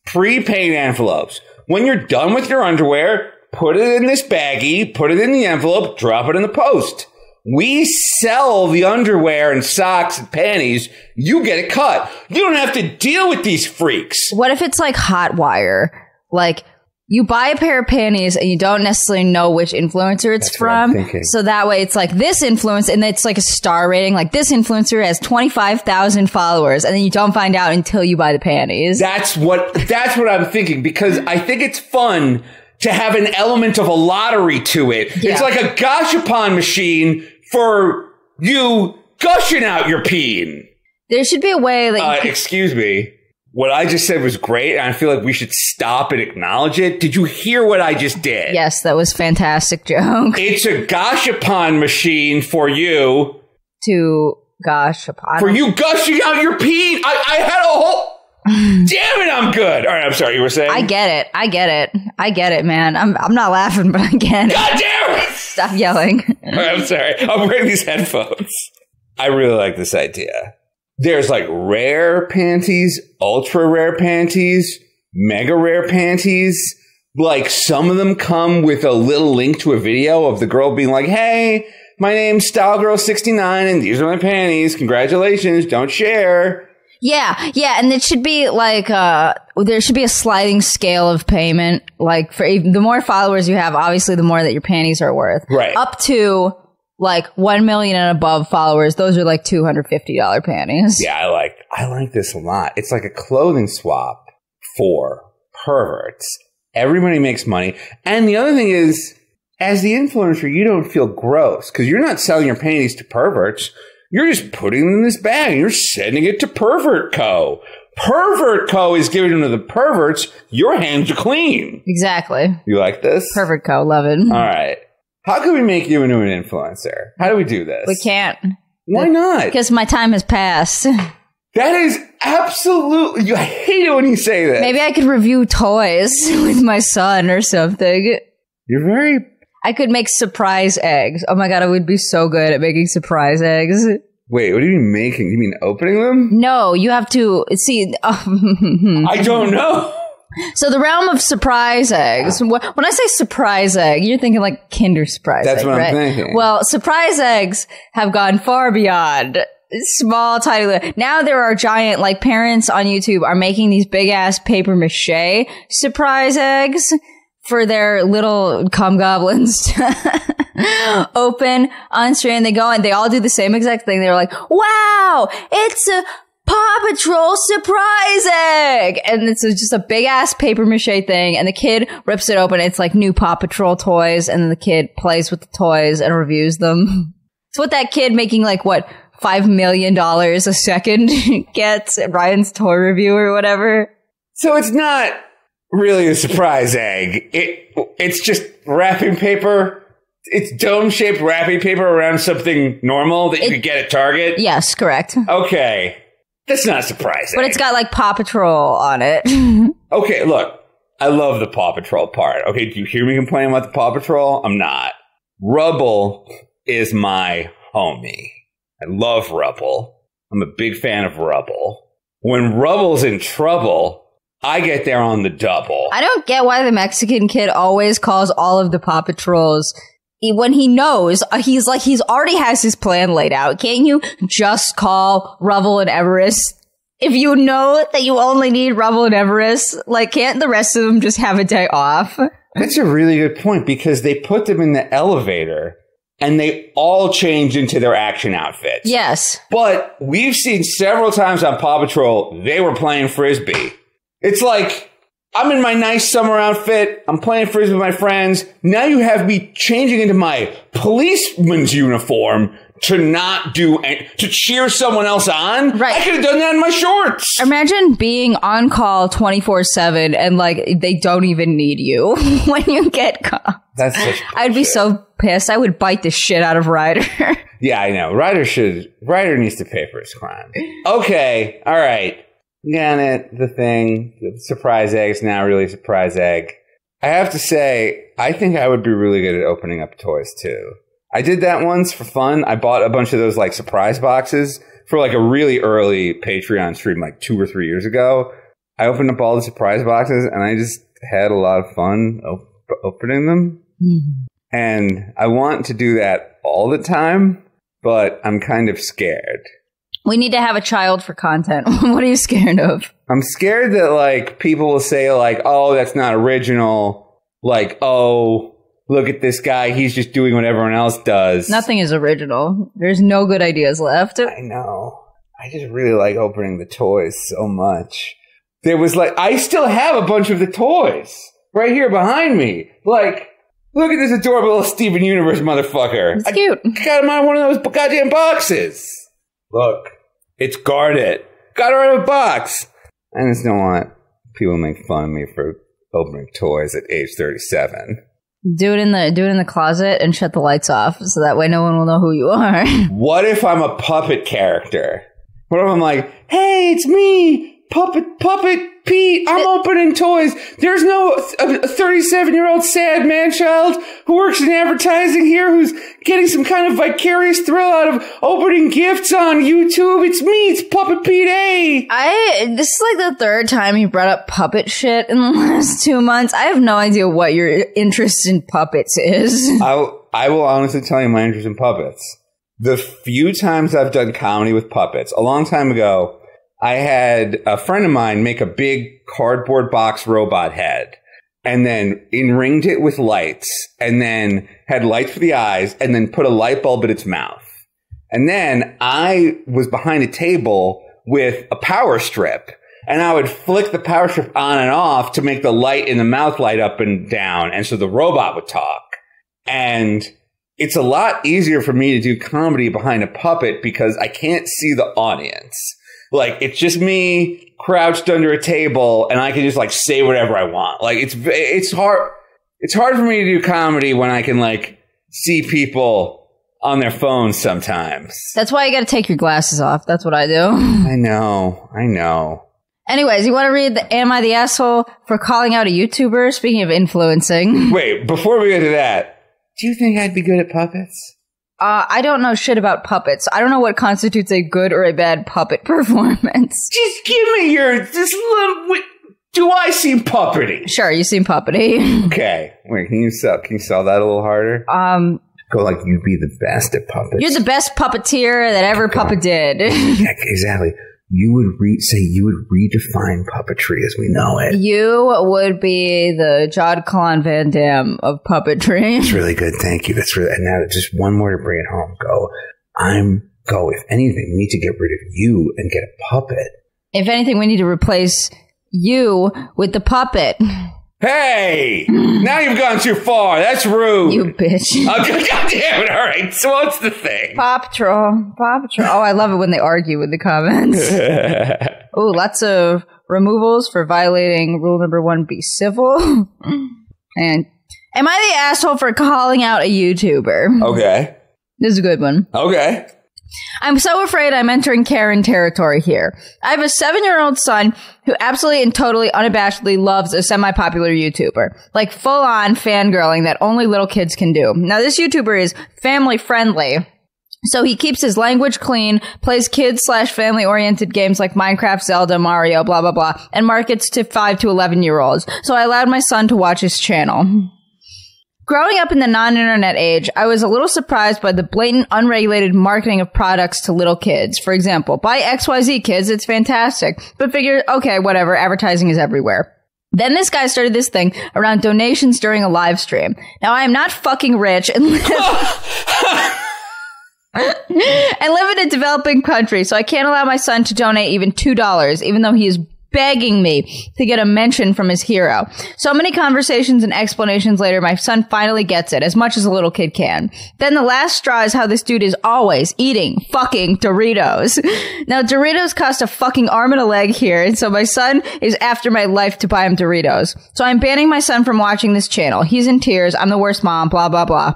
prepaid envelopes. When you're done with your underwear, put it in this baggie, put it in the envelope, drop it in the post. We sell the underwear and socks and panties. You get it cut. You don't have to deal with these freaks. What if it's like Hotwire? Like you buy a pair of panties and you don't necessarily know which influencer it's That's from. So that way it's like this influence and it's like a star rating. Like this influencer has 25,000 followers and then you don't find out until you buy the panties. That's what that's what I'm thinking because I think it's fun to have an element of a lottery to it. Yeah. It's like a gashapon machine for you gushing out your peen. there should be a way that you Uh, excuse me. What I just said was great, and I feel like we should stop and acknowledge it. Did you hear what I just did? Yes, that was fantastic joke. It's a gashapon machine for you, to gosh upon for you gushing out your pee. I, I had a whole. [laughs] Damn it, I'm good. All right, I'm sorry. You were saying? I get it. I get it. I get it, man. I'm I'm not laughing, [laughs] but I get it. God damn it! Stop yelling. Right, I'm sorry. I'm wearing these headphones. I really like this idea. There's like rare panties, ultra rare panties, mega rare panties. Like some of them come with a little link to a video of the girl being like, "Hey, my name's Style Girl 69 and these are my panties. Congratulations. Don't share." Yeah, yeah, and it should be like uh there should be a sliding scale of payment. Like for the more followers you have, obviously the more that your panties are worth. Right. Up to like one million and above followers, those are like two hundred fifty dollar panties. Yeah, I like I like this a lot. It's like a clothing swap for perverts. Everybody makes money. And the other thing is, as the influencer, you don't feel gross because you're not selling your panties to perverts. You're just putting them in this bag and you're sending it to Pervert Co. Pervert Co. is giving them to the perverts. Your hands are clean. Exactly. You like this? Pervert co, love it. All right. How can we make you into an influencer? How do we do this? We can't Why not? because my time has passed. That is absolutely. I hate it when you say that. Maybe I could review toys [laughs] with my son or something. You're very. I could make surprise eggs. Oh my god, I would be so good at making surprise eggs. Wait, what do you mean making? You mean opening them? No, you have to see. [laughs] Oh. I don't know. So the realm of surprise eggs. wh- When I say surprise egg, you're thinking like Kinder surprise. That's egg, what I'm right? thinking. Well, surprise eggs have gone far beyond small, tiny. Now there are giant. Like parents on YouTube are making these big ass paper mache surprise eggs for their little cum goblins to [laughs] open on screen. They go and they all do the same exact thing. They're like, wow, it's a Paw Patrol surprise egg! And it's just a big ass paper mache thing. And the kid rips it open. It's like new Paw Patrol toys. And then the kid plays with the toys and reviews them. [laughs] It's what that kid making like what, five million dollars a second [laughs] gets at Ryan's toy review or whatever. So it's not really a surprise egg. It it's just wrapping paper. It's dome shaped wrapping paper around something normal that you It- could get at Target. Yes, correct. Okay, that's not a surprise. But it's got like Paw Patrol on it. [laughs] Okay, look, I love the Paw Patrol part. Okay, do you hear me complaining about the Paw Patrol? I'm not. Rubble is my homie. I love Rubble. I'm a big fan of Rubble. When Rubble's in trouble, I get there on the double. I don't get why the Mexican kid always calls all of the Paw Patrols. He- When he knows, uh, he's like, he's already has his plan laid out. Can't you just call Rubble and Everest? If you know that you only need Rubble and Everest, like, can't the rest of them just have a day off? That's a really good point because they put them in the elevator and they all change into their action outfits. Yes. But we've seen several times on Paw Patrol, they were playing frisbee. It's like, I'm in my nice summer outfit. I'm playing frisbee with my friends. Now you have me changing into my policeman's uniform to not do, an- to cheer someone else on. Right. I could have done that in my shorts. Imagine being on call 24 7 and like they don't even need you [laughs] when you get caught. That's such I'd be so pissed. I would bite the shit out of Ryder. [laughs] Yeah, I know. Ryder should. Ryder needs to pay for his crime. Okay, all right. It. The thing. The surprise egg's now really surprise egg. I have to say, I think I would be really good at opening up toys too. I did that once for fun. I bought a bunch of those like surprise boxes for like a really early Patreon stream, like two or three years ago. I opened up all the surprise boxes and I just had a lot of fun op- opening them. Mm-hmm. And I want to do that all the time, but I'm kind of scared. We need to have a child for content. [laughs] what are you scared of? I'm scared that like people will say like, "Oh, that's not original." Like, "Oh, look at this guy. He's just doing what everyone else does." Nothing is original. There's no good ideas left. I know. I just really like opening the toys so much. There was like I still have a bunch of the toys right here behind me. Like, look at this adorable little Steven Universe motherfucker. It's cute. I got him out of one of those goddamn boxes. Look, it's guarded. Got her in a box. I just don't want people to make fun of me for opening toys at age 37. Do it in the do it in the closet and shut the lights off, so that way no one will know who you are. [laughs] What if I'm a puppet character? What if I'm like, hey, it's me, puppet, puppet, Pete, I'm opening toys. There's no 37 year old sad man child who works in advertising here who's getting some kind of vicarious thrill out of opening gifts on YouTube. It's me. It's Puppet Pete A. I this is like the third time he brought up puppet shit in the [laughs] last two months. I have no idea what your interest in puppets is. [laughs] I, I will honestly tell you my interest in puppets. The few times I've done comedy with puppets, a long time ago, I had a friend of mine make a big cardboard box robot head and then in-ringed it with lights and then had lights for the eyes and then put a light bulb in its mouth. And then I was behind a table with a power strip and I would flick the power strip on and off to make the light in the mouth light up and down. And so the robot would talk. And it's a lot easier for me to do comedy behind a puppet because I can't see the audience. Like it's just me crouched under a table and I can just like say whatever I want. Like it's it's hard it's hard for me to do comedy when I can like see people on their phones sometimes. That's why you got to take your glasses off. That's what I do. I know. I know. Anyways, you want to read the Am I the Asshole for calling out a YouTuber? Speaking of influencing. Wait, before we get to that, do you think I'd be good at puppets? Uh, I don't know shit about puppets. I don't know what constitutes a good or a bad puppet [laughs] performance. Just give me your this little. Do I seem puppety? Sure, you seem puppety. [laughs] Okay. Wait, can you sell? Can you sell that a little harder? Um, Go like you'd be the best at puppets. you're the best puppeteer that ever puppet did. Yeah, [laughs] exactly. You would re- say you would redefine puppetry as we know it. you would be the Jean-Claude Van Damme of puppetry. [laughs] It's really good. Thank you. That's really. And now just one more to bring it home. Go. I'm go. If anything, we need to get rid of you and get a puppet. If anything, we need to replace you with the puppet. [laughs] Hey! now you've gone too far. That's rude. You bitch. [laughs] Oh, God, God damn it. All right. So what's the thing? Paw Patrol. Paw Patrol. Oh, I love it when they argue with the comments. [laughs] oh, lots of removals for violating rule number one be civil. and am I the asshole for calling out a YouTuber? okay. This is a good one. Okay. I'm so afraid I'm entering Karen territory here. I have a seven year old son who absolutely and totally unabashedly loves a semi popular YouTuber. Like full on fangirling that only little kids can do. Now, this YouTuber is family friendly. So he keeps his language clean, plays kids slash family oriented games like Minecraft, Zelda, Mario, blah, blah, blah, and markets to 5 to 11 year olds. So I allowed my son to watch his channel. Growing up in the non-internet age, I was a little surprised by the blatant, unregulated marketing of products to little kids. For example, buy XYZ kids, it's fantastic. But figure, okay, whatever, advertising is everywhere. Then this guy started this thing around donations during a live stream. Now I am not fucking rich and live, [laughs] [laughs] and live in a developing country, so I can't allow my son to donate even $2, even though he is begging me to get a mention from his hero. So many conversations and explanations later, my son finally gets it, as much as a little kid can. Then the last straw is how this dude is always eating fucking Doritos. [laughs] Now, Doritos cost a fucking arm and a leg here, and so my son is after my life to buy him Doritos. So I'm banning my son from watching this channel. He's in tears. I'm the worst mom, blah, blah, blah.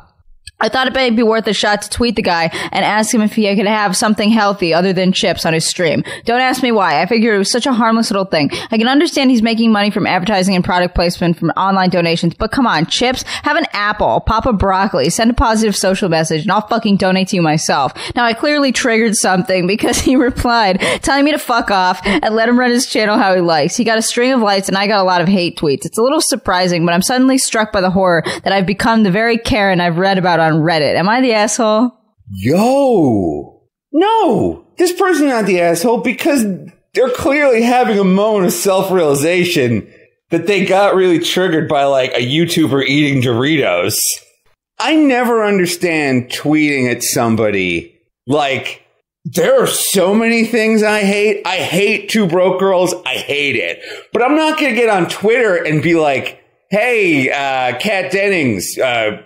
I thought it might be worth a shot to tweet the guy and ask him if he could have something healthy other than chips on his stream. Don't ask me why. I figured it was such a harmless little thing. I can understand he's making money from advertising and product placement from online donations, but come on, chips, have an apple, pop a broccoli, send a positive social message, and I'll fucking donate to you myself. Now I clearly triggered something [laughs] because he replied telling me to fuck off and let him run his channel how he likes. He got a string of likes and I got a lot of hate tweets. It's a little surprising, but I'm suddenly struck by the horror that I've become the very Karen I've read about on Reddit. Am I the asshole? Yo. No. This person's not the asshole because they're clearly having a moment of self realization that they got really triggered by like a YouTuber eating Doritos. I never understand tweeting at somebody like, there are so many things I hate. I hate Two Broke Girls. I hate it. But I'm not going to get on Twitter and be like, hey, uh, Kat Dennings, uh,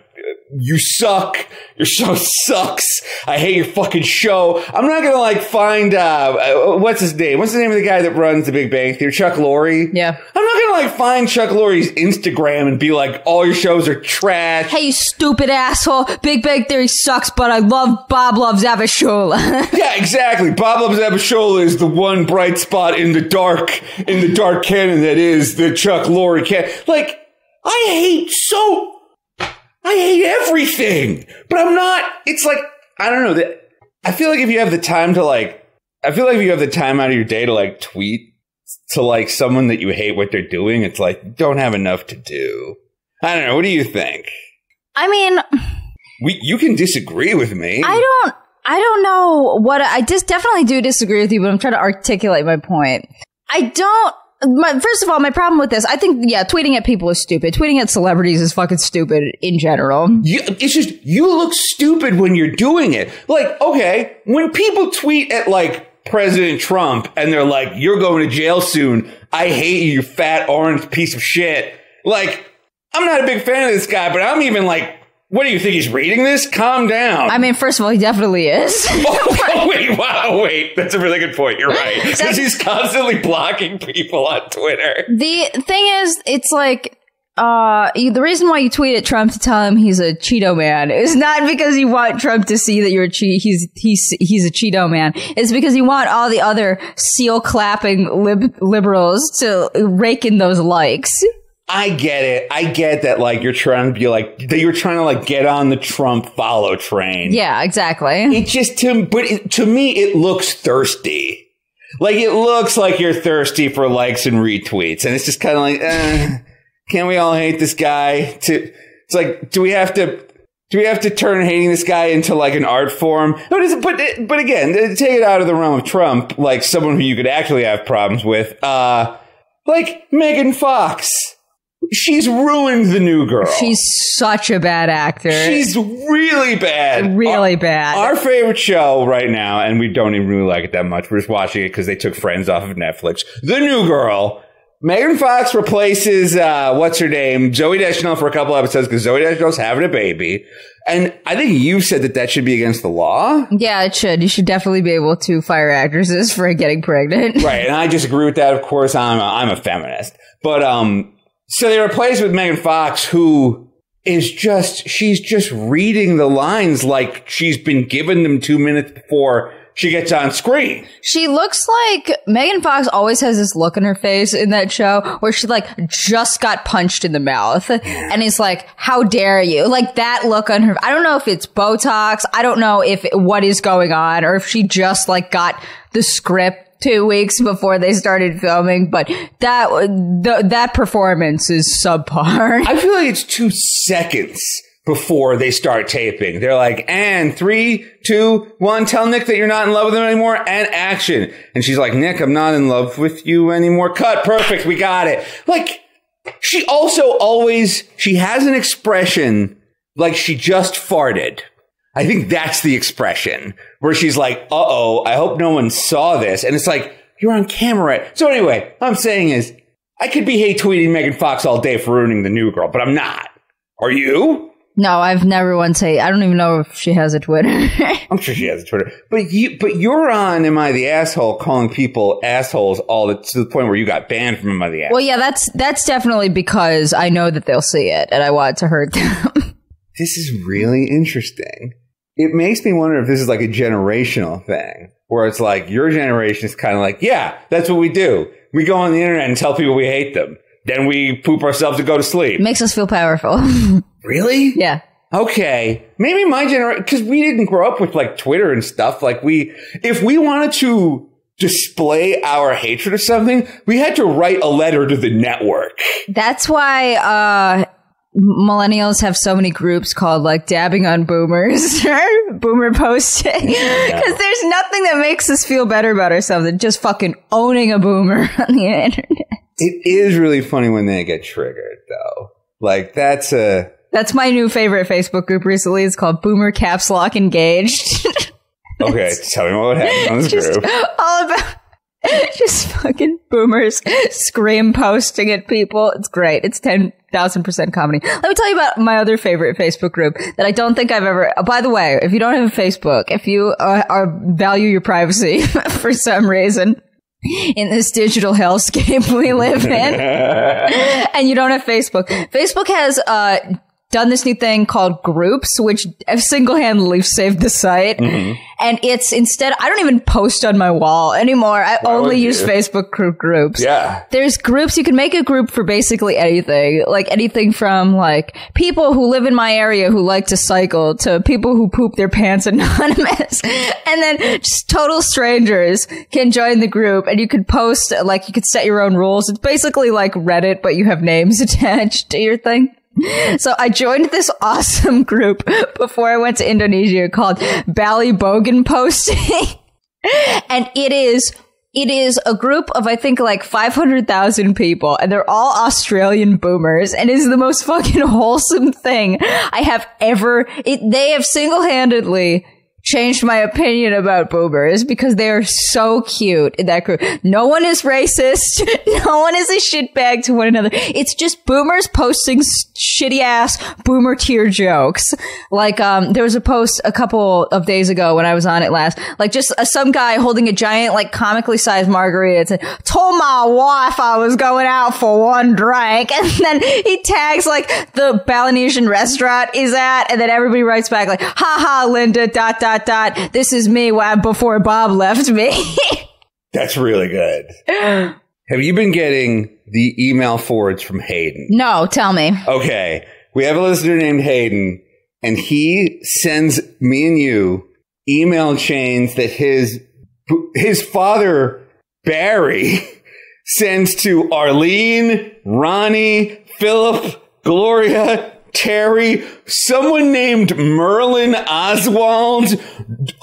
you suck. Your show sucks. I hate your fucking show. I'm not gonna like find uh, uh what's his name? What's the name of the guy that runs the Big Bang Theory? Chuck Lorre. Yeah. I'm not gonna like find Chuck Lorre's Instagram and be like, all your shows are trash. Hey, you stupid asshole. Big Bang Theory sucks, but I love Bob Loves Abishola. [laughs] Yeah, exactly. Bob Loves Abishola is the one bright spot in the dark, in the dark canon that is the Chuck Lorre canon. Like, I hate so, I hate everything, but I'm not, it's like, I don't know that, I feel like if you have the time to like, I feel like if you have the time out of your day to like tweet to like someone that you hate what they're doing, it's like, don't have enough to do. I don't know. What do you think? I mean, We, you can disagree with me. I don't. I don't know what I just definitely do disagree with you, but I'm trying to articulate my point. I don't. My, first of all, my problem with this, I think, yeah, tweeting at people is stupid. Tweeting at celebrities is fucking stupid in general. You, it's just you look stupid when you're doing it. Like, okay, when people tweet at like President Trump and they're like, "You're going to jail soon. I hate you, you fat orange piece of shit." Like, I'm not a big fan of this guy, but I'm even like, what do you think he's reading this? Calm down. I mean, first of all, he definitely is. [laughs] oh, [laughs] wait, wow, wait. That's a really good point. You're right. [laughs] Because he's constantly blocking people on Twitter. the thing is, it's like, uh, the reason why you tweet at Trump to tell him he's a Cheeto man is not because you want Trump to see that you're a che- he's he's he's a Cheeto man. It's because you want all the other seal clapping lib- liberals to rake in those likes. I get it. I get that, like, you're trying to be like, that you're trying to, like, get on the Trump follow train. Yeah, exactly. It just to but it, to me it looks thirsty. Like it looks like you're thirsty for likes and retweets, and it's just kind of like, eh, can we all hate this guy? To it's like, do we have to? Do we have to turn hating this guy into like an art form? But but but again, take it out of the realm of Trump, like someone who you could actually have problems with, uh, like Megan Fox. She's ruined the new girl. She's such a bad actor. She's really bad. really Our- bad. Our favorite show right now, and we don't even really like it that much. We're just watching it because they took Friends off of Netflix. The New Girl. Megan Fox replaces uh, what's her name, Zooey Deschanel, for a couple episodes because Zooey Deschanel's having a baby, and I think you said that that should be against the law, yeah, it should. You should definitely be able to fire actresses [laughs] for getting pregnant. right? And I disagree with that. Of course, I'm a, I'm a feminist, but um, so they replaced with Megan Fox, who is just she's just reading the lines like she's been given them two minutes before she gets on screen. She looks like Megan Fox always has this look in her face in that show where she like just got punched in the mouth and is like, "How dare you?" Like that look on her. I don't know if it's Botox. I don't know if what is going on or if she just like got the script two weeks before they started filming. But that the, that performance is subpar. I feel like it's two seconds before they start taping. They're like, and three, two, one, tell Nick that you're not in love with him anymore, and action. And she's like, Nick, I'm not in love with you anymore. Cut, perfect, we got it. Like, she also always, she has an expression like she just farted. I think that's the expression where she's like, uh oh, I hope no one saw this. And it's like, you're on camera. So anyway, what I'm saying is, I could be hate tweeting Megan Fox all day for ruining the new girl, but I'm not. Are you? no, I've never once say. I don't even know if she has a Twitter. [laughs] I'm sure she has a Twitter, but you, but you're on Am I the Asshole calling people assholes all the, to the point where you got banned from Am I the Asshole. well, yeah, that's that's definitely because I know that they'll see it and I want to hurt them. [laughs] this is really interesting. It makes me wonder if this is like a generational thing where it's like your generation is kind of like, yeah, that's what we do. We go on the internet and tell people we hate them. Then we poop ourselves to go to sleep. Makes us feel powerful. [laughs] Really? yeah. Okay. Maybe my generation, because we didn't grow up with like Twitter and stuff. Like we, if we wanted to display our hatred of something, we had to write a letter to the network. That's why uh millennials have so many groups called like dabbing on boomers [laughs] or boomer posting [laughs] because there's nothing that makes us feel better about ourselves than just fucking owning a boomer [laughs] on the internet. It is really funny when they get triggered though. Like that's a, That's my new favorite Facebook group recently. It's called Boomer Caps Lock Engaged. okay, tell me what happened on this just group. all about [laughs] Just fucking boomers scream posting at people. It's great. It's 10,000% comedy. Let me tell you about my other favorite Facebook group that I don't think I've ever, oh, by the way, if you don't have a Facebook, if you uh, are, value your privacy [laughs] for some reason, in this digital hellscape [laughs] we live in, and you don't have Facebook. Facebook has uh, done this new thing called groups, which have single handedly saved the site. Mm-hmm. And it's instead, I don't even post on my wall anymore. I only use you? Facebook group groups. Yeah. There's groups, you can make a group for basically anything. Like anything from like people who live in my area who like to cycle to people who poop their pants [laughs] anonymous. and then just total strangers can join the group and you could post, like you could set your own rules. It's basically like Reddit, but you have names [laughs] attached to your thing. So I joined this [laughs] awesome group before I went to Indonesia called Bali Bogan Posting. [laughs] and it is it is a group of I think like 500,000 people and they're all Australian boomers and is the most [laughs] fucking wholesome thing I have ever it, they have single-handedly changed my opinion about boomers because they are so cute in that group. No one is racist. [laughs] No one is a shitbag to one another. It's just boomers posting shitty ass boomer tier jokes. Like, um, there was a post a couple of days ago when I was on it last, like just uh, some guy holding a giant, like comically sized margarita. It said, told my wife I was going out for one drink. [laughs] And then he tags like the Balinesian restaurant is at. And then everybody writes back like, ha ha, Linda, dot, dot, dot. This is me before Bob left me. [laughs] That's really good. Have you been getting the email forwards from Hayden? no, tell me. Okay. We have a listener named Hayden, and he sends me and you email chains that his his father Barry [laughs] sends to Arlene, Ronnie, Philip, Gloria, Terry, someone named Merlin Oswald,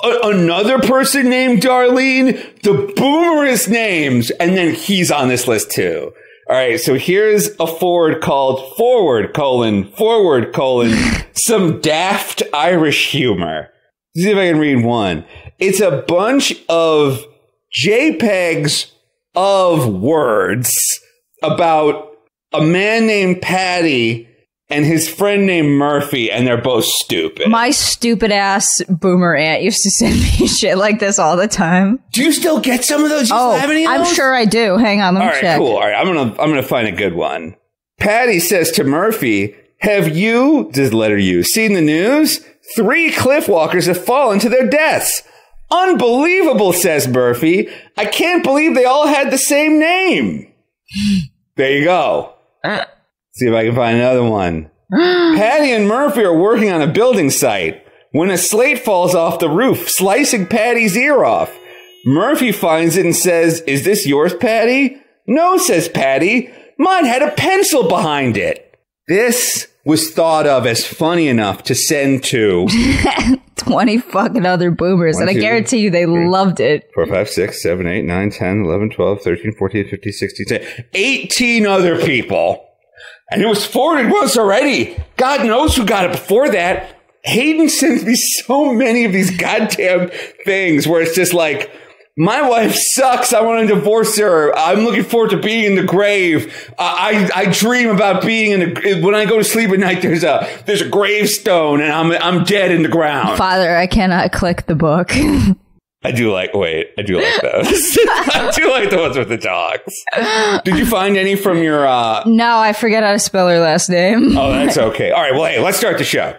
a- another person named Darlene, the boomerest names, and then he's on this list too. All right, so here's a forward called forward colon forward colon [laughs] some daft Irish humor. Let's see if I can read one. It's a bunch of JPEGs of words about a man named Patty and his friend named Murphy, and they're both stupid. My stupid ass boomer aunt used to [laughs] send me shit like this all the time. Do you still get some of those? Do you Oh, have any of I'm those? sure I do. Hang on, let me All right, check. cool. All right, I'm gonna I'm gonna find a good one. Patty says to Murphy, "Have you, this letter you, seen the news? Three cliff walkers have fallen to their deaths. Unbelievable," says Murphy. "I can't believe they all had the same name." [gasps] there you go. Uh, See if I can find another one. [gasps] Patty and Murphy are working on a building site when a slate falls off the roof, slicing Patty's ear off. Murphy finds it and says, Is this yours, Patty? No, says Patty. Mine had a pencil behind it. This was thought of as funny enough to send to [laughs] 20 fucking other boomers, One, and I guarantee you they three. loved it. 4, 5, 6, 7, 8, 9, 10, 11, 12, 13, 14, 15, 16, 17, 18 other people. And it was forwarded once already. God knows who got it before that. Hayden sends me so many of these goddamn things where it's just like, my wife sucks. I want to divorce her. I'm looking forward to being in the grave. I, I, I dream about being in the when I go to sleep at night, there's a, there's a gravestone and I'm, I'm dead in the ground. Father, I cannot click the book. [laughs] I do like. Wait, I do like those. [laughs] I do like the ones with the dogs. Did you find any from your? uh no, I forget how to spell her last name. Oh, that's okay. All right. Well, hey, let's start the show.